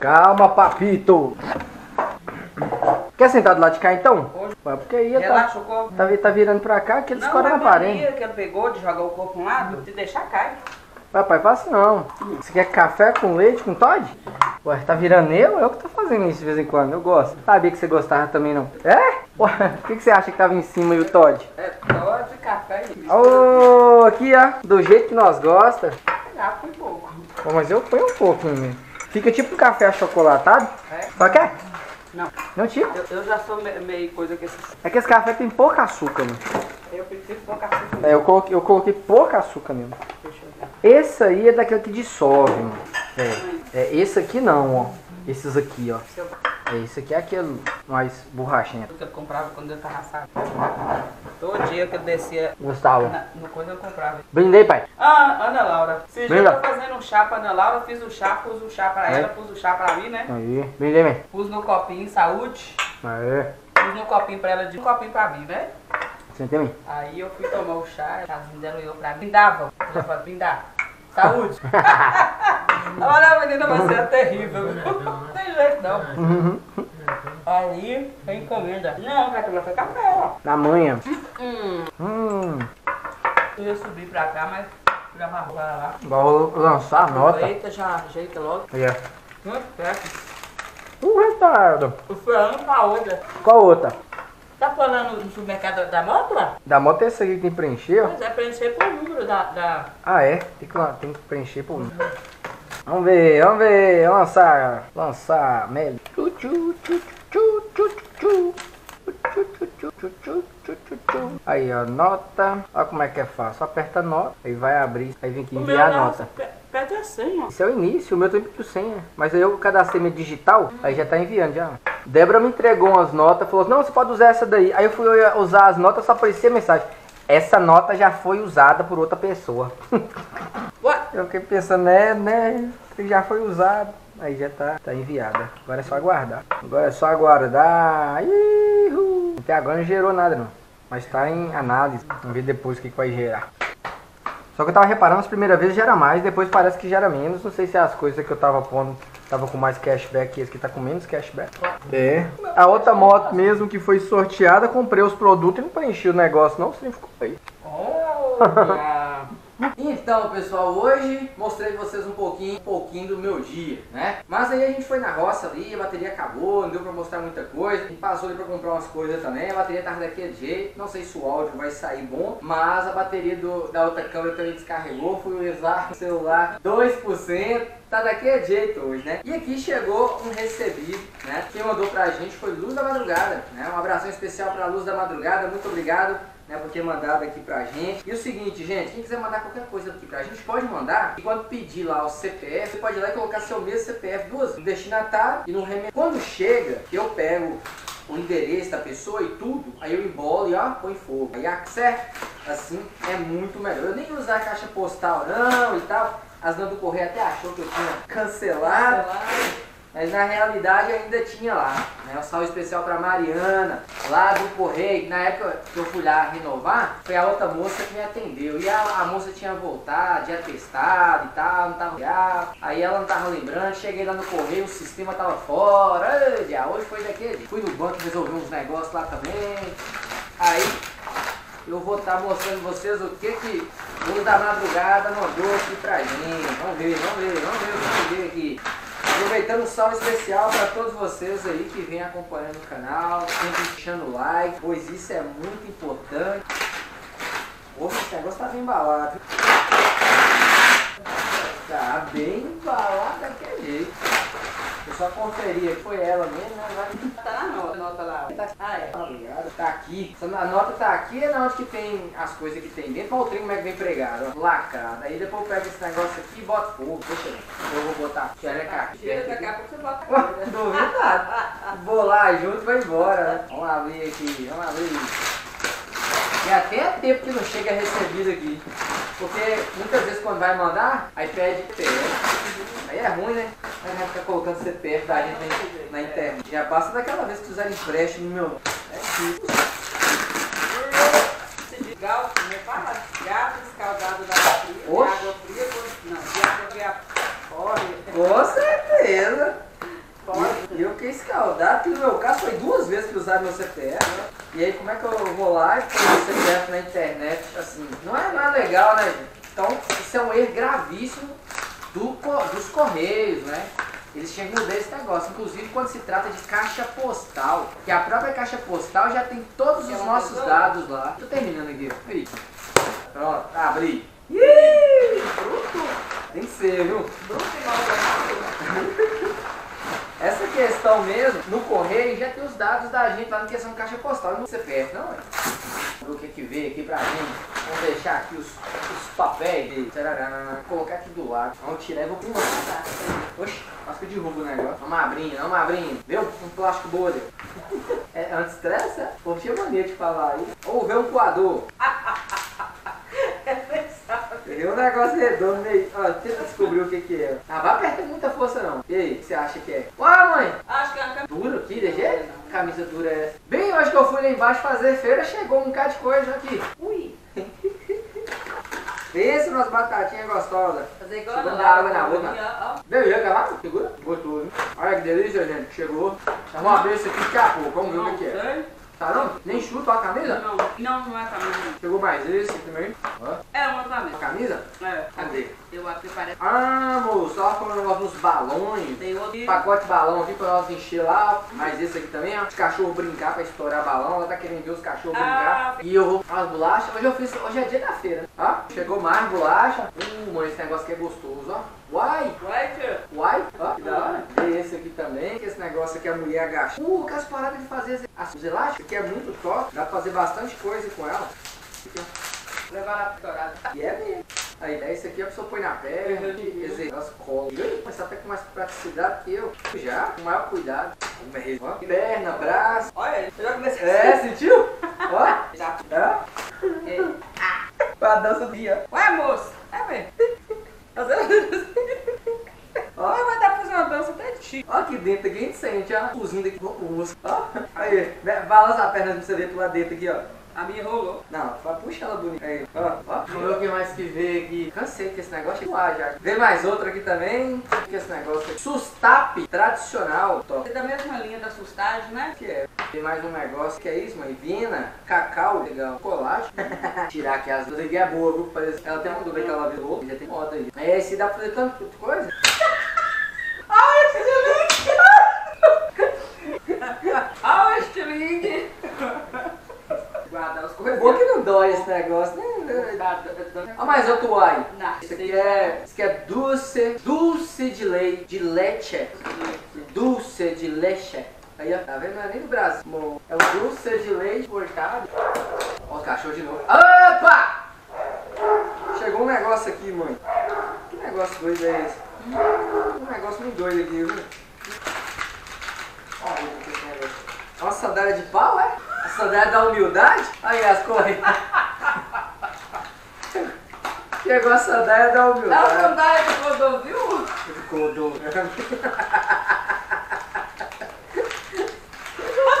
Speaker 1: Calma, papito. Quer sentar do lado de cá então? Ué, porque aí tá,
Speaker 5: Relaxa o corpo.
Speaker 1: tá, tá virando pra cá que ele
Speaker 5: Não,
Speaker 1: escora
Speaker 5: é
Speaker 1: na parede.
Speaker 5: mania que ele pegou de jogar o corpo um lado, se deixar cai.
Speaker 1: Papai, faça não. Você quer café com leite com Todd? Ué, tá virando eu? Eu que tô fazendo isso de vez em quando, eu gosto. Sabia que você gostava também não. É? Ué, o que, que você acha que tava em cima e o Todd?
Speaker 5: É Todd, café e
Speaker 1: Ô, aqui ó, do jeito que nós gosta.
Speaker 5: Já foi pouco.
Speaker 1: Pô, mas eu ponho um pouco mesmo. Fica tipo um café achocolatado.
Speaker 5: É?
Speaker 1: Só quer?
Speaker 5: Não.
Speaker 1: Não, tipo?
Speaker 5: Eu, eu já sou me- meio coisa que esses.
Speaker 1: É que esse café tem pouco açúcar, mano.
Speaker 5: Eu preciso café com
Speaker 1: É, eu coloquei, eu coloquei pouco açúcar mesmo.
Speaker 5: Deixa eu ver.
Speaker 1: Esse aí é daquele que dissolve, mano. É, é esse aqui não, ó. Esses aqui, ó. É, esse aqui é aquele mais borrachento.
Speaker 5: que eu comprava quando eu tava assado. Todo dia que eu descia
Speaker 1: Gustavo.
Speaker 5: na, no coisa eu comprava.
Speaker 1: Brindei, pai.
Speaker 5: Ah, Ana Laura.
Speaker 1: Brinda.
Speaker 5: eu tô fazendo um chá pra Ana Laura, fiz o chá, pus o chá pra
Speaker 1: É.
Speaker 5: ela, pus o chá pra mim, né?
Speaker 1: Aí, brindei, mãe.
Speaker 5: Pus no copinho, saúde.
Speaker 1: Aí,
Speaker 5: Pus no copinho pra ela, de um copinho pra mim, né?
Speaker 1: sentei, mãe.
Speaker 5: Aí eu fui tomar o chá, o chazinho dela eu pra mim. Brindava. Ela falou, brindar. Saúde. (laughs) Olha, menina, você é terrível. Não tem jeito não. Aí, tem encomenda. Não, vai tomar foi café, ó.
Speaker 1: Na manhã.
Speaker 5: Hum.
Speaker 1: Hum,
Speaker 5: Eu ia subir pra cá, mas já vai lá.
Speaker 1: vou lançar a nota.
Speaker 5: Aproveita, já ajeita logo.
Speaker 1: Ó.
Speaker 5: Muito perto.
Speaker 1: Um retardo.
Speaker 5: O fulano pra outra.
Speaker 1: Qual outra?
Speaker 5: Tá falando do mercado da moto lá?
Speaker 1: Da moto é essa aqui que tem que preencher, ó.
Speaker 5: Mas é preencher por número da. da...
Speaker 1: Ah, é? Tem que, tem que preencher por número. Vamos ver, vamos ver. Lançar. Lançar. Mel. Aí, ó, nota. Olha como é que é fácil. Aperta nota, aí vai abrir, aí vem aqui enviar a nota.
Speaker 5: Nossa, Pede a senha.
Speaker 1: Esse é o início, o meu tem pediu senha. Mas aí eu cadastrei minha digital, aí já tá enviando já. Débora me entregou umas notas, falou, não, você pode usar essa daí. Aí eu fui usar as notas, só aparecia a mensagem. Essa nota já foi usada por outra pessoa. (laughs)
Speaker 5: Ué,
Speaker 1: Eu fiquei pensando, né, né, já foi usado. Aí já tá, tá enviada. Agora é só aguardar. Agora é só aguardar. Ihu. Até agora não gerou nada não. Mas tá em análise. Vamos ver depois o que, que vai gerar. Só que eu tava reparando, as primeiras vezes gera mais, depois parece que gera menos. Não sei se é as coisas que eu tava pondo tava com mais cashback e esse aqui tá com menos cashback. É. A outra moto mesmo que foi sorteada, comprei os produtos e não preenchi o negócio não, senão ficou aí.
Speaker 5: olha. (laughs)
Speaker 1: Então, pessoal, hoje mostrei pra vocês um pouquinho, um pouquinho do meu dia, né? Mas aí a gente foi na roça ali, a bateria acabou, não deu pra mostrar muita coisa. A gente passou ali pra comprar umas coisas também, a bateria tava daquele jeito. Não sei se o áudio vai sair bom, mas a bateria do, da outra câmera também descarregou. Fui usar o celular 2%. Tá daquele jeito hoje, né? E aqui chegou um recebido, né? Quem mandou pra gente foi Luz da Madrugada, né? Um abração especial pra Luz da Madrugada, muito obrigado né, por ter mandado aqui pra gente. E o seguinte, gente, quem quiser mandar qualquer coisa aqui pra gente, pode mandar. E quando pedir lá o CPF, você pode ir lá e colocar seu mesmo CPF duas, no destinatário e no remete. Quando chega, eu pego o endereço da pessoa e tudo, aí eu embolo e ó, põe fogo. Aí acerta, assim é muito melhor. Eu nem usar caixa postal não e tal. As do correio até achou que eu tinha cancelado. Mas na realidade ainda tinha lá, né? Um salve especial pra Mariana, lá do Correio, que na época que eu fui lá renovar, foi a outra moça que me atendeu. E a, a moça tinha voltado, tinha testado e tal, não tava legal. Aí ela não tava lembrando, cheguei lá no Correio, o sistema tava fora. Ai, já, hoje foi daquele. Fui no banco resolver uns negócios lá também. Aí eu vou estar mostrando vocês o que que o da madrugada mandou aqui pra gente. Vamos ver, vamos ver, vamos ver o que aqui. Aproveitando um salve especial para todos vocês aí que vêm acompanhando o canal, sempre deixando o like, pois isso é muito importante. Poxa, esse negócio tá bem embalado. Tá bem embalado daquele jeito. Eu só conferia que foi ela mesmo, né?
Speaker 5: Tá na nota, nota lá. Ah, é.
Speaker 1: Obrigado. Tá aqui. A nota tá aqui, é na onde que tem as coisas que tem dentro. Olha o trem como é que vem pregado, ó. Lacrado. Aí depois eu pego esse negócio aqui e boto fogo. Deixa eu Eu vou botar xereca
Speaker 5: Tira
Speaker 1: aqui.
Speaker 5: daqui a pouco você bota
Speaker 1: nada. Vou lá junto e vai embora, né? Vamos abrir aqui, vamos abrir. Até é tempo que não chega recebido aqui. Porque muitas vezes quando vai mandar, aí pede CPF. Aí é ruim, né? Aí vai ficar colocando CPF da gente na, na internet. Já passa daquela vez que fizeram empréstimo no meu. É difícil.
Speaker 5: Se diz gal, como é fala? Gato escaldado da água fria. água fria, não, de água fria fora.
Speaker 1: Com certeza.
Speaker 5: Fora.
Speaker 1: E eu fiquei escaldado, que no meu caso foi duas vezes que usaram meu CPF. E aí como é que eu vou lá e põe meu CPF na internet? Assim, não é nada legal, né, gente? Então, isso é um erro gravíssimo do, dos Correios, né? Eles tinham que mudar esse negócio, inclusive quando se trata de caixa postal, que a própria caixa postal já tem todos os nossos dados lá. Tô terminando aqui. Aí. Pronto, abri. Ih, bruto. Tem que ser, viu?
Speaker 5: Bruto e mal (laughs)
Speaker 1: Essa questão mesmo, no correio já tem os dados da gente lá na questão de caixa postal, no CPF, não é? Ver o que que veio aqui pra gente. Vamos deixar aqui os, os papéis dele. Tarará. Colocar aqui do lado. Vamos tirar e vou primar. Oxi, quase que eu derrubo o negócio. Vamos abrindo, vamos abrindo. Vê um, plástico bolha. (laughs) É anti-estresse, é? Pô, tinha mania de falar aí. Ou vê um coador. (laughs) Peguei um negócio redondo aí. Ó, tenta descobrir o que que é. Ah, vai apertar muita força não. E aí, o que você acha que é? Ué, mãe,
Speaker 5: Acho que é uma
Speaker 1: Duro aqui, de jeito? Camisa dura é essa. Bem, acho que eu fui lá embaixo fazer feira, chegou um bocado de coisa aqui.
Speaker 5: Ui, (laughs)
Speaker 1: Pensa nas batatinhas gostosas.
Speaker 5: fazer igual
Speaker 1: Segura
Speaker 5: lá,
Speaker 1: água na
Speaker 5: ó,
Speaker 1: boca.
Speaker 5: ó.
Speaker 1: Veio já lá? Segura? Gostoso. Olha que delícia, gente. Chegou. Vamos abrir isso aqui daqui a pouco. Vamos ver o que que é. Tá não? Nem chuta a camisa?
Speaker 5: Não, não, não é camisa.
Speaker 1: Chegou mais esse aqui também. Ó,
Speaker 5: É uma camisa.
Speaker 1: a camisa?
Speaker 5: É,
Speaker 1: Cadê?
Speaker 5: eu que parece.
Speaker 1: Ah, moço, tava falando um negócio dos balões.
Speaker 5: Tem outro.
Speaker 1: Pacote de balão aqui pra nós encher lá, mas esse aqui também, ó. Os cachorros brincar pra estourar balão, ela tá querendo ver os cachorros
Speaker 5: Ah,
Speaker 1: brincar. E eu vou as bolachas, hoje eu fiz, hoje é dia da feira. Ó, chegou mais bolacha. Uh, mãe, esse negócio aqui é gostoso, ó. Uai,
Speaker 5: Vai, tio.
Speaker 1: uai, ó, que da hora. E esse aqui também, que esse negócio aqui a mulher agacha. Uh, que as paradas de fazer esse- as- os elásticos, que é muito top, dá pra fazer bastante coisa com ela. Aqui, ó.
Speaker 5: Levar pro dourado.
Speaker 1: E é mesmo. A ideia é isso aqui, a pessoa põe na perna, quer dizer, elas colam. Mas até com mais praticidade que eu. Já, com maior cuidado. Ó, Perna, braço.
Speaker 5: Olha, eu já comecei
Speaker 1: É, sentiu? Ó.
Speaker 5: Já.
Speaker 1: É.
Speaker 5: É.
Speaker 1: Pra dança do dia.
Speaker 5: Ué, moço. É, velho. (laughs)
Speaker 1: Ó.
Speaker 5: Vai dar pra fazer uma dança até de ti.
Speaker 1: Ó aqui dentro aqui, a gente sente, ó. Cozinho daqui no osso. Ó. Aí, né, balança a perna pra você ver pro lado dentro aqui, ó.
Speaker 5: A minha rolou.
Speaker 1: Não, vai puxa ela bonita. Aí, ó, ó. O que mais que vê aqui. Cansei que esse negócio é lá já. Vê mais outro aqui também. Que é esse negócio aqui? Sustap tradicional. Top.
Speaker 5: É da mesma linha da sustagem, né?
Speaker 1: que é? Tem mais um negócio que é isso, mãe? Vina, cacau, legal, colagem. (laughs) Tirar aqui as duas aqui é boa, viu? Parece- Ela tem uma dúvida que ela virou, já tem moda aí. É, esse dá pra fazer tanta coisa.
Speaker 5: Ai, estilingue! Estilingue! Guardar as coisas.
Speaker 1: Bom que não dói esse negócio, né? Olha mais outro ai.
Speaker 5: Não,
Speaker 1: Isso aqui é, isso aqui é dulce, dulce de leite, de leite. Dulce de leite. Aí, ó, tá vendo? Não é nem do Brasil. Bom, É o dulce de leite cortado. Ó, o cachorro de novo. Opa! Chegou um negócio aqui, mãe. Que negócio doido é esse? Um negócio muito doido aqui, viu? Olha aqui esse negócio. É uma sandália de pau, é? A sandália da humildade? Aí as correntes. Chegou a sandália da
Speaker 5: Dá uma
Speaker 1: humildade.
Speaker 5: sandália de cordovil?
Speaker 1: Ficou doido.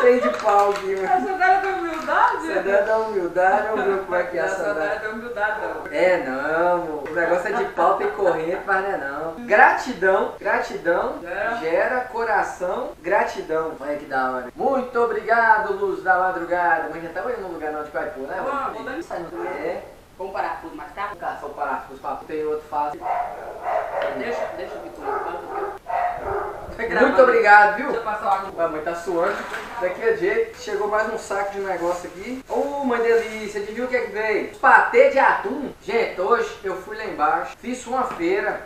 Speaker 1: Cheio de pau aqui,
Speaker 5: A
Speaker 1: mano.
Speaker 5: sandália da humildade?
Speaker 1: Sandália da humildade, vamos ver como é que é
Speaker 5: Não
Speaker 1: a
Speaker 5: é sandália
Speaker 1: sandália.
Speaker 5: da humildade, não.
Speaker 1: É não, amor. O negócio é de pau, tem corrente, mas não é não. Gratidão, gratidão,
Speaker 5: Gera.
Speaker 1: gera coração, gratidão. Olha que da hora. Muito obrigado, luz da madrugada. Mas já tava indo no lugar não onde vai pôr, né?
Speaker 5: Dando
Speaker 1: Sai no- É,
Speaker 5: Vamos parar tudo mais tarde?
Speaker 1: caça o parafuso, papo tem outro fácil.
Speaker 5: Deixa, deixa.
Speaker 1: Muito obrigado, viu?
Speaker 5: Deixa eu passar água.
Speaker 1: A mãe tá suando. Daqui a jeito, chegou mais um saco de negócio aqui. Ô, mãe delícia, adivinha o que é que veio? Patê de atum. Gente, hoje eu fui lá embaixo, fiz uma feira.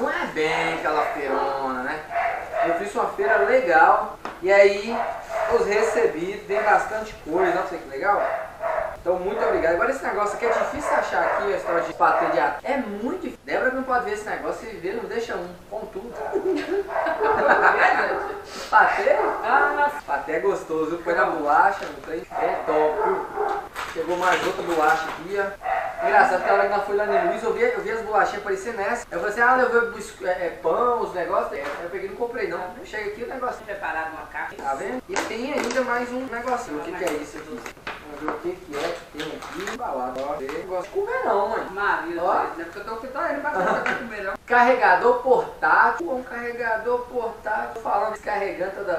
Speaker 1: Não é bem aquela feirona, né? Eu fiz uma feira legal. E aí, os recebidos, tem bastante coisa. Olha que legal. Então, muito obrigado. Agora, esse negócio aqui é difícil achar aqui, a história de patê de atum. É muito difícil. Débora não pode ver esse negócio, se ver, não deixa um. Com tudo. (laughs) patê?
Speaker 5: Ah,
Speaker 1: Patê é gostoso. Põe na bolacha, no trem. É top. viu? Chegou mais outra bolacha aqui, ó. Engraçado, porque a hora que nós foi lá no Luiz, eu vi, eu vi as bolachinhas aparecer nessa. Eu falei assim, ah, eu buscar é, é, pão, os negócios. Aí Eu peguei e não comprei não. Chega aqui o negócio.
Speaker 5: preparado uma caixa.
Speaker 1: Tá vendo? E tem ainda mais um negocinho. O que, que é isso aqui? Vamos ver o que, que é que tem aqui. Balada, ó. Eu não gosto de comer não, mãe.
Speaker 5: Maravilha,
Speaker 1: Ó.
Speaker 5: é porque eu tô aqui indo pra comer, não. (laughs)
Speaker 1: Carregador portátil. Um carregador portátil. Falando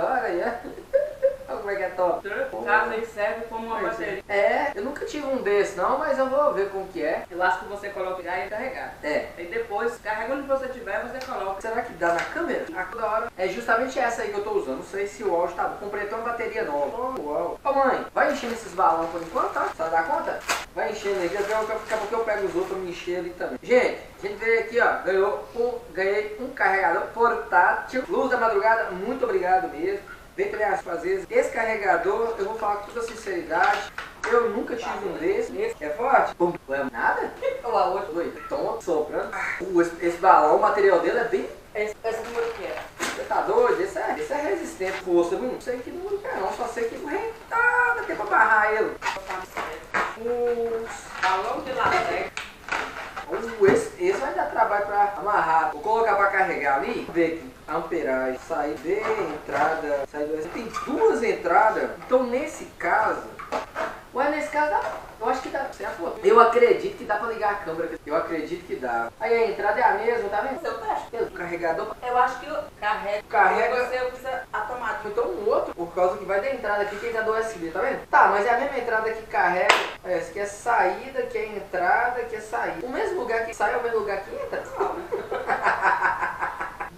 Speaker 1: hora aí, é? (laughs) como é que é top.
Speaker 5: Caso ele serve como uma bateria.
Speaker 1: É, eu nunca tive um desse não, mas eu vou ver como que é.
Speaker 5: Eu acho que você coloca já e carregar.
Speaker 1: É.
Speaker 5: E depois, carrega onde você tiver, você coloca.
Speaker 1: Será que dá na câmera? A toda hora. É justamente essa aí que eu tô usando. Não sei se o áudio tá bom. Comprei até uma bateria nova. Uau. Ô mãe, vai enchendo esses balões por enquanto, tá? Vai dar conta? Vai enchendo aí. A daqui a pouco eu pego os outros pra me encher ali também. Gente, a gente veio aqui, ó. Ganhou um, ganhei um carregador portátil. Luz da madrugada, muito obrigado mesmo. Vem criar fazer esse carregador, eu vou falar com toda sinceridade. Eu nunca tive um desse. Esse é forte? Não é nada? (laughs) Olha lá, outro doido. Então, soprando. Uh, esse, esse balão, o material dele é bem.
Speaker 5: Esse, esse número que é?
Speaker 1: Você tá doido? Esse é, esse é resistente. Força, viu? Não sei que número que é, não. Só sei que o rei tá, dá tempo pra barrar ele. Os.
Speaker 5: Balão de latex.
Speaker 1: Uh, esse, esse vai dar trabalho pra amarrar. Vou colocar pra carregar ali. Ver aqui. Amperagem, sair de entrada, sair do Tem duas entradas. Então nesse caso. Ué, nesse caso dá. Eu acho que dá. Você apoia. Eu acredito que dá pra ligar a câmera. Eu acredito que dá. Aí a entrada é a mesma, tá vendo?
Speaker 5: Seu teste.
Speaker 1: O carregador.
Speaker 5: Eu acho que o carrega.
Speaker 1: Carrega.
Speaker 5: Você usa a tomada.
Speaker 1: Então o outro, por causa que vai da entrada aqui, que ainda do USB, tá vendo? Tá, mas é a mesma entrada que carrega. É, essa aqui é saída, que é entrada, que é saída. O mesmo lugar que sai é o mesmo lugar que entra? (laughs)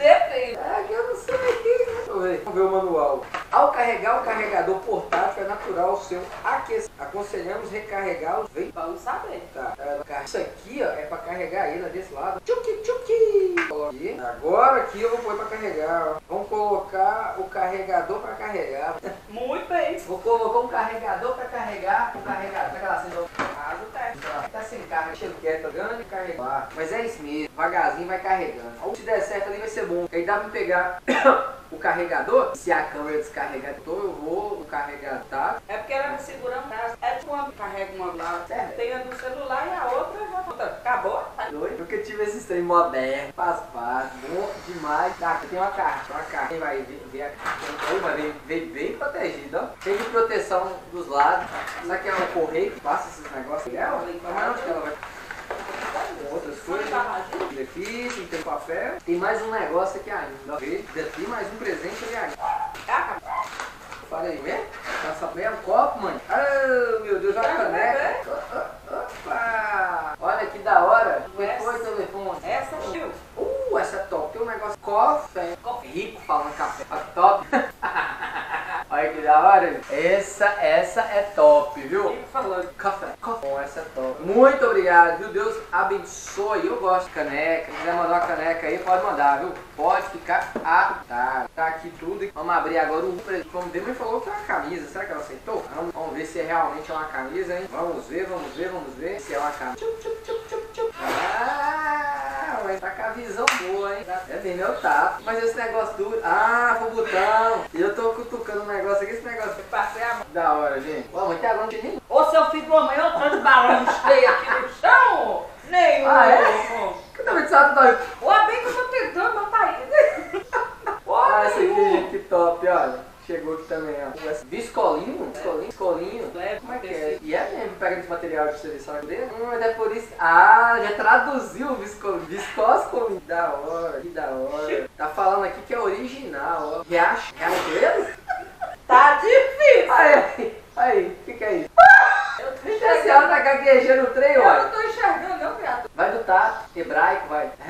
Speaker 5: Depende.
Speaker 1: É que eu não sei. Deixa eu ver. Vamos ver o manual. Ao carregar o carregador portátil, é natural o seu aquecimento. Aconselhamos recarregar os veículos.
Speaker 5: Vamos saber.
Speaker 1: Tá, é, car- isso aqui ó, é pra carregar ele desse lado. Tchuki, tchuki. Aqui. Agora aqui eu vou pôr pra carregar. Ó. Vamos colocar o carregador pra carregar.
Speaker 5: Muito bem.
Speaker 1: Vou colocar um carregador pra carregar. Um carregador. Pega lá, acendeu.
Speaker 5: Faz o teste.
Speaker 1: Tá sem carga, chega quieto, grande e carregar. Mas é isso mesmo, devagarzinho vai carregando. Ou se der certo ali vai ser bom. Aí dá pra pegar (coughs) o carregador. Se a câmera descarregar, então eu vou no carregador, tá?
Speaker 5: É porque ela vai segurando. É quando carrega uma lá. Tem a do celular e a outra já tá. Acabou? Tá.
Speaker 1: Doido? Nunca tive esse trem moderno, faz parte, bom demais. Tá, aqui tem uma carta, uma carta. Quem vai ver, ver a carta? Uma vem, vem bem protegido, ó. Tem de proteção dos lados. Será que é um correio que passa esses negócios? É, ó. Mas onde que ela vai? Outras coisas. Aqui, tem papel. Tem mais um negócio aqui ainda. ó. Vê, Daqui mais um presente ali ainda.
Speaker 5: Ah,
Speaker 1: Falei, mesmo? Passa mesmo copo, mãe? Ah, meu Deus, olha a caneca. Ô, ô, Opa! Olha que da hora. Foi foi o telefone.
Speaker 5: Essa Gil.
Speaker 1: Uh, essa é top. Tem um negócio café. Rico falando café. Top. (laughs) Olha que da hora. Essa, essa é top, viu?
Speaker 5: Fico falando.
Speaker 1: Café. Café. Bom, essa é top. Muito obrigado, viu? Deus abençoe. Eu gosto de caneca. Se quiser mandar uma caneca aí, pode mandar, viu? Pode ficar vontade. Tá aqui tudo. Vamos abrir agora o. Vamos ver, mas falou que é uma camisa. Será que ela aceitou? Vamos, vamos ver se é realmente é uma camisa, hein? Vamos ver, vamos ver, vamos ver se é uma camisa. Tchup, tchup, tchup, tchup, tchup. Ah, mas tá com a visão boa, hein? É bem meu tato. Mas esse negócio duro. Ah, foi o botão. E eu tô cutucando um negócio aqui. Esse negócio
Speaker 5: Eu passei a mão.
Speaker 1: da hora, gente. Mas até agora não tinha nem
Speaker 5: Ô seu filho de mamãe, eu tô de balão cheio aqui no chão. Nenhum.
Speaker 1: Ah, é? Que também sabe tá
Speaker 5: Ô, bem que eu tô tentando, mas tá aí. Ô,
Speaker 1: Ah, esse aqui, que top, olha. Chegou aqui também, ó. Esse Viscolinho? Viscolinho? Viscolinho?
Speaker 5: Leve,
Speaker 1: Como é que é? E é mesmo, pega esse material de serviço dele? Hum, mas é por isso. Ah, já traduziu o viscolinho. Viscoscolinho. Da hora, que da hora. Tá falando aqui que é original, ó. Riacho. Riacho dele? (laughs)
Speaker 5: Tá difícil.
Speaker 1: Aí, aí, o que que é isso?
Speaker 5: Eu tô
Speaker 1: A senhora
Speaker 5: enxergando.
Speaker 1: tá gaguejando o trem,
Speaker 5: Eu
Speaker 1: olha.
Speaker 5: não tô enxergando, não.
Speaker 1: Vai do tato, hebraico, vai. (laughs)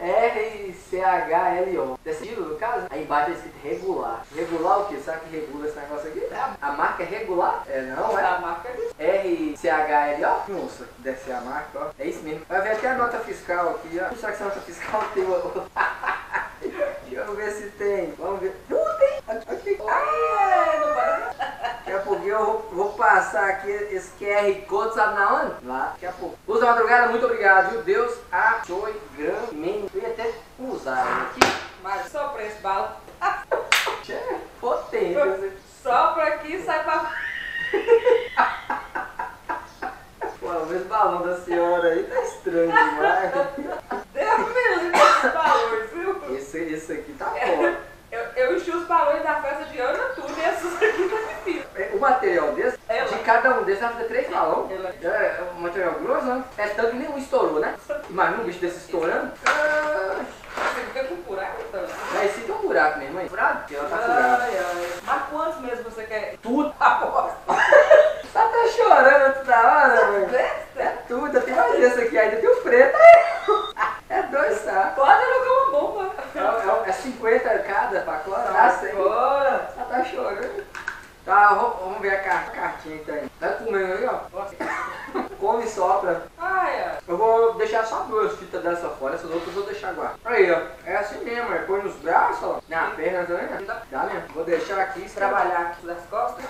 Speaker 1: É? R-C-H-L-O. Desse estilo, casa, aí embaixo é escrito regular. Regular o quê? Sabe que regula esse negócio aqui? A marca é regular? É não, é?
Speaker 4: A marca é
Speaker 1: R-C-H-L-O? Nossa, deve ser a marca, ó. É isso mesmo. Vai ver até a nota fiscal aqui, ó. Será que essa nota fiscal (laughs) tem o... (laughs) Deixa eu ver se tem. Vamos ver. Não tem! Aqui.
Speaker 4: Ah, não parece.
Speaker 1: Daqui a pouquinho eu vou, vou passar aqui esse QR Code, sabe na onde? Lá, daqui a pouco. Luz da madrugada, muito obrigado, viu? Deus abençoe grandemente. Eu ia até usar aqui.
Speaker 4: Mas só pra esse bala. (laughs)
Speaker 1: É potente.
Speaker 4: Só pra aqui sai pra. (laughs)
Speaker 1: Pô, o mesmo balão da senhora aí tá estranho demais. (laughs)
Speaker 4: Deus me livre desses balões, viu?
Speaker 1: Esse, esse aqui tá bom.
Speaker 4: Eu, eu enchi os balões da festa de Ana tudo e esses aqui tá difícil.
Speaker 1: É, O material desse,
Speaker 4: Ela.
Speaker 1: de cada um desses vai fazer três balões.
Speaker 4: Ela.
Speaker 1: É um material grosso, né? É tanto que nenhum estourou, né? Imagina um bicho desse estourando. Ah,
Speaker 4: fica com buraco então.
Speaker 1: Aí esse tem um buraco mesmo, hein? Furado? Porque ela tá furada.
Speaker 4: Ai, ai. Mas quantos meses você quer?
Speaker 1: Tudo. (laughs)
Speaker 4: Aposta.
Speaker 1: Ela tá chorando toda hora, mano. É tudo, tem mais esse aqui ainda, tem o preto. É dois sacos.
Speaker 4: Pode alugar uma bomba.
Speaker 1: É, é, é 50 cada pacote. Ah, sei.
Speaker 4: Agora.
Speaker 1: Ela tá chorando. Tá, vamos vamos ver a car- cartinha que tá aí. Tá comendo aí, ó. Come e sopra.
Speaker 4: Ai, ai.
Speaker 1: Eu vou deixar só duas fitas dessa fora, essas outras eu vou deixar agora. Aí, ó. É assim mesmo, é. Põe nos braços, ó. Na perna também, né? Dá mesmo. Vou deixar aqui.
Speaker 4: Trabalhar aqui das costas.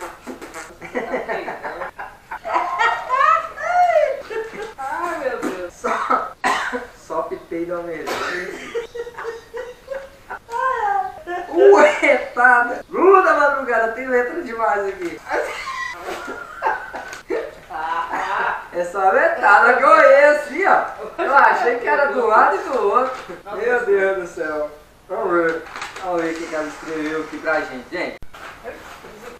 Speaker 4: Ai, meu Deus.
Speaker 1: Só, só pitei da mesa. Uetada! Gruda madrugada, tem letra demais aqui. É só a metade que eu olhei assim, ó. Eu achei que era do lado e do outro. Meu Deus do céu. Vamos ver. Vamos ver o que que ela escreveu aqui pra gente, gente.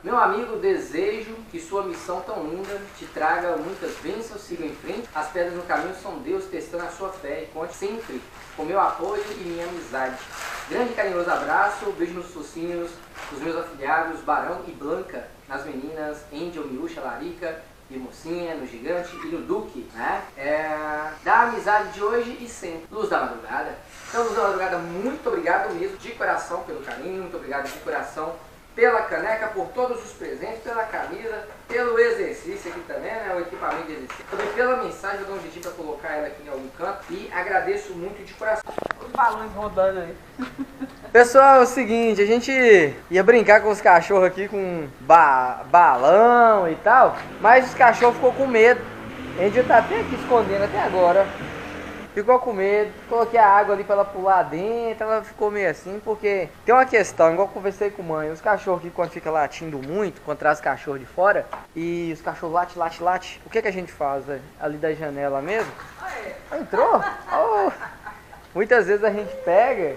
Speaker 1: Meu amigo, desejo que sua missão tão linda te traga muitas bênçãos, siga em frente. As pedras no caminho são Deus testando a sua fé e conte sempre com meu apoio e minha amizade. Grande carinhoso abraço, beijo nos focinhos dos meus afiliados Barão e Blanca, nas meninas Angel, Miúcha, Larica e Mocinha, no Gigante e no Duque, né? É, da amizade de hoje e sempre. Luz da madrugada. Então, Luz da madrugada, muito obrigado mesmo, de coração pelo carinho, muito obrigado de coração pela caneca, por todos os presentes, pela camisa, pelo exercício aqui também, né? O equipamento de exercício. Também pela mensagem, eu dou um jeitinho pra colocar ela aqui em algum canto. E agradeço muito de coração.
Speaker 4: Os balões rodando aí. (laughs)
Speaker 1: Pessoal, é o seguinte, a gente ia brincar com os cachorros aqui com ba- balão e tal, mas os cachorros ficou com medo. A gente tá até aqui escondendo até agora. Ficou com medo, coloquei a água ali pra ela pular dentro, ela ficou meio assim, porque tem uma questão, igual conversei com mãe, os cachorros aqui quando fica latindo muito, quando traz cachorro de fora, e os cachorros late, late, late, o que que a gente faz velho? ali da janela mesmo? Entrou? Oh. Muitas vezes a gente pega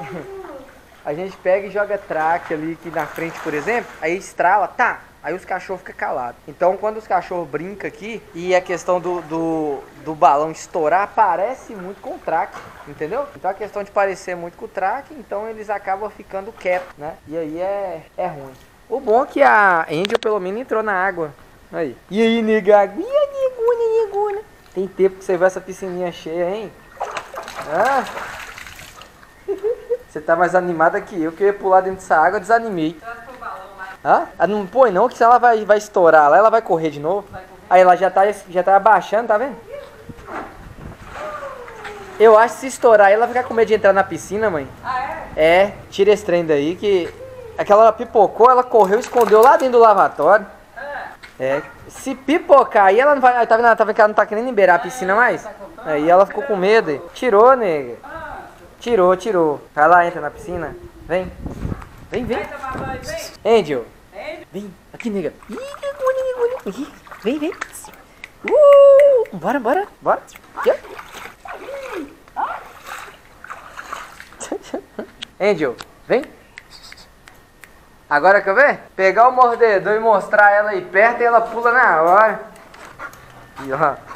Speaker 1: (laughs) a gente pega e joga traque ali aqui na frente, por exemplo, aí estrala, tá, aí os cachorros ficam calados. Então quando os cachorros brincam aqui e a questão do, do, do balão estourar, parece muito com o traque, entendeu? Então a questão de parecer muito com o traque, então eles acabam ficando quietos, né? E aí é, é ruim. O bom é que a Angel pelo menos entrou na água. Aí. E aí, nega? E aí, neguna, neguna? Tem tempo que você vê essa piscininha cheia, hein? Ah. (laughs) Você tá mais animada que eu, que eu ia pular dentro dessa água, desanimei.
Speaker 4: Traz pro balão lá.
Speaker 1: Hã? Ah, não põe não, que se ela vai, vai estourar lá, ela vai correr de novo.
Speaker 4: Correr.
Speaker 1: Aí ela já tá, já tá abaixando, tá vendo? Eu acho que se estourar ela vai ficar com medo de entrar na piscina, mãe.
Speaker 4: Ah, é?
Speaker 1: É, tira esse trem daí que. Aquela pipocou, ela correu, escondeu lá dentro do lavatório. É. Se pipocar aí, ela não vai. Tá vendo? Ela tá vendo que ela não tá querendo liberar a piscina mais? Aí ela ficou com medo. Tirou, nega. Tirou, tirou. Vai lá, entra na piscina. Vem. Vem, vem. Angel.
Speaker 4: Vem.
Speaker 1: Aqui, nega. Vem, vem. Uh! Bora, bora, bora. (laughs) Angel, vem. Agora quer ver? Pegar o mordedor e mostrar ela aí perto e ela pula na hora. E ó. (laughs)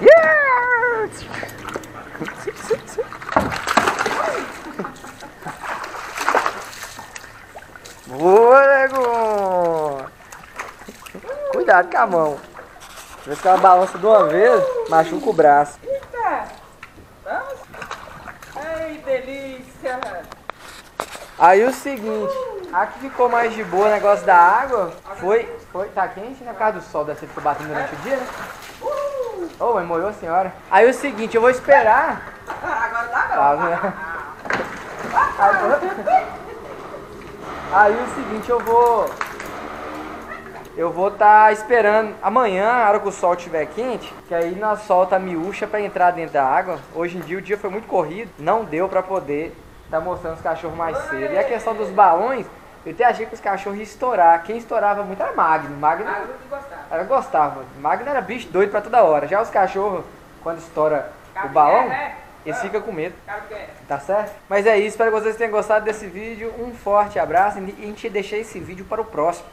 Speaker 1: Yeah! Boa, nego! Cuidado com a mão. Vai ficar uma balança de uma vez, machuca o braço.
Speaker 4: Eita. Vamos. Ai, delícia.
Speaker 1: Aí o seguinte, a que ficou mais de boa o negócio da água foi. Foi, tá quente, né? Por causa do sol, deve ser ficou batendo durante o dia, né? Ô, mas molhou a senhora. Aí o seguinte, eu vou esperar. (laughs)
Speaker 4: Agora tá
Speaker 1: Tá vendo? Aí o seguinte, eu vou. Eu vou estar esperando amanhã, a hora que o sol estiver quente, que aí nós solta a miúcha pra entrar dentro da água. Hoje em dia o dia foi muito corrido, não deu pra poder estar mostrando os cachorros mais cedo. E a questão dos balões, eu até achei que os cachorros iam estourar. Quem estourava muito era Magno. Magno
Speaker 5: Água que gostava.
Speaker 1: ela gostava. Magno era bicho doido pra toda hora. Já os cachorros, quando estoura o balão,
Speaker 5: É,
Speaker 1: eles ficam com medo.
Speaker 5: É.
Speaker 1: Tá certo? Mas é isso, espero que vocês tenham gostado desse vídeo. Um forte abraço e a gente deixa esse vídeo para o próximo.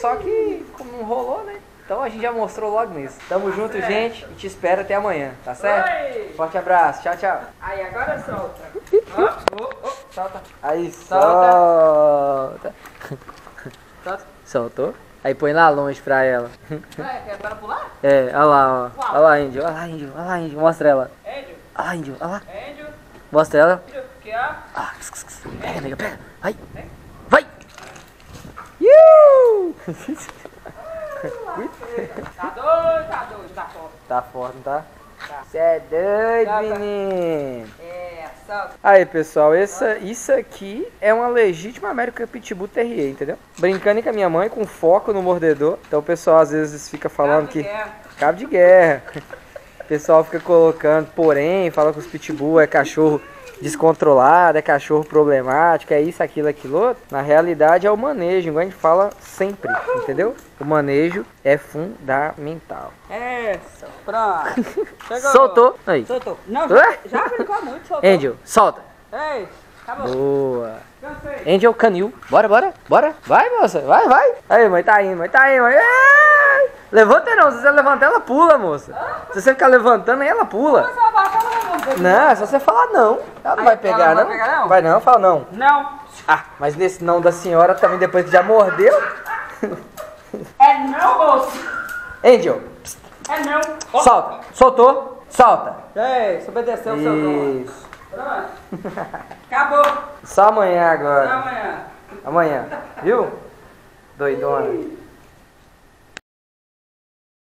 Speaker 1: Só que como não rolou, né? Então a gente já mostrou logo nisso. Tamo junto, gente, e te espero até amanhã, tá certo?
Speaker 5: Oi!
Speaker 1: Forte abraço, tchau, tchau.
Speaker 5: Aí, agora solta. Ó, ó, ó.
Speaker 1: Solta. Aí,
Speaker 5: Solta.
Speaker 1: solta. Soltou? Aí põe lá longe pra ela.
Speaker 5: Vai, quer para pular?
Speaker 1: É, olha lá, ó. Olha lá, Índio, olha lá, Índio, olha lá, Índio, mostra ela. Lá, Índio, olha lá.
Speaker 5: Índio,
Speaker 1: Mostra ela. Ah, ks, ks, ks. Pega, nega, pega. Vai. Vai. Iu! (laughs)
Speaker 5: Tá doido, tá doido, tá forte.
Speaker 1: Tá forte, não tá? Você é doido,
Speaker 5: Tá, tá.
Speaker 1: menino.
Speaker 5: É, solta.
Speaker 1: Aí, pessoal, essa, isso aqui é uma legítima América Pitbull Terrier, entendeu? Brincando com a minha mãe, com foco no mordedor. Então o pessoal às vezes fica falando que... Cabo de guerra. O pessoal fica colocando, porém, fala que os pitbull é cachorro descontrolado, é cachorro problemático, é isso, aquilo, aquilo outro. Na realidade é o manejo, igual a gente fala sempre, entendeu? O manejo é fundamental.
Speaker 5: É, pronto. (laughs) Chegou.
Speaker 1: Soltou. Aí.
Speaker 5: Soltou. Não, já, já brincou muito, soltou.
Speaker 1: Angel, solta.
Speaker 5: Ei, acabou.
Speaker 1: Boa.
Speaker 5: Cansei.
Speaker 1: Angel Canil. Bora, bora, bora. Vai, moça. Vai, vai. Aí, mãe, tá indo, mãe, tá indo, mãe. Ai! Levanta não. Se você levantar, ela pula, moça. Se você ficar levantando, aí ela pula.
Speaker 5: Não,
Speaker 1: é só você falar não. Ela não
Speaker 5: Aí,
Speaker 1: vai pegar,
Speaker 5: ela não
Speaker 1: não.
Speaker 5: vai pegar, não?
Speaker 1: Vai não, fala não.
Speaker 5: Não.
Speaker 1: Ah, mas nesse não da senhora também, depois que já mordeu.
Speaker 5: É não, moço.
Speaker 1: Angel,
Speaker 5: É não.
Speaker 1: Solta. Soltou, solta.
Speaker 5: Ei, se obedeceu o seu.
Speaker 1: Isso.
Speaker 5: Pronto. Acabou.
Speaker 1: Só amanhã agora.
Speaker 5: amanhã.
Speaker 1: Amanhã, viu? Doidona.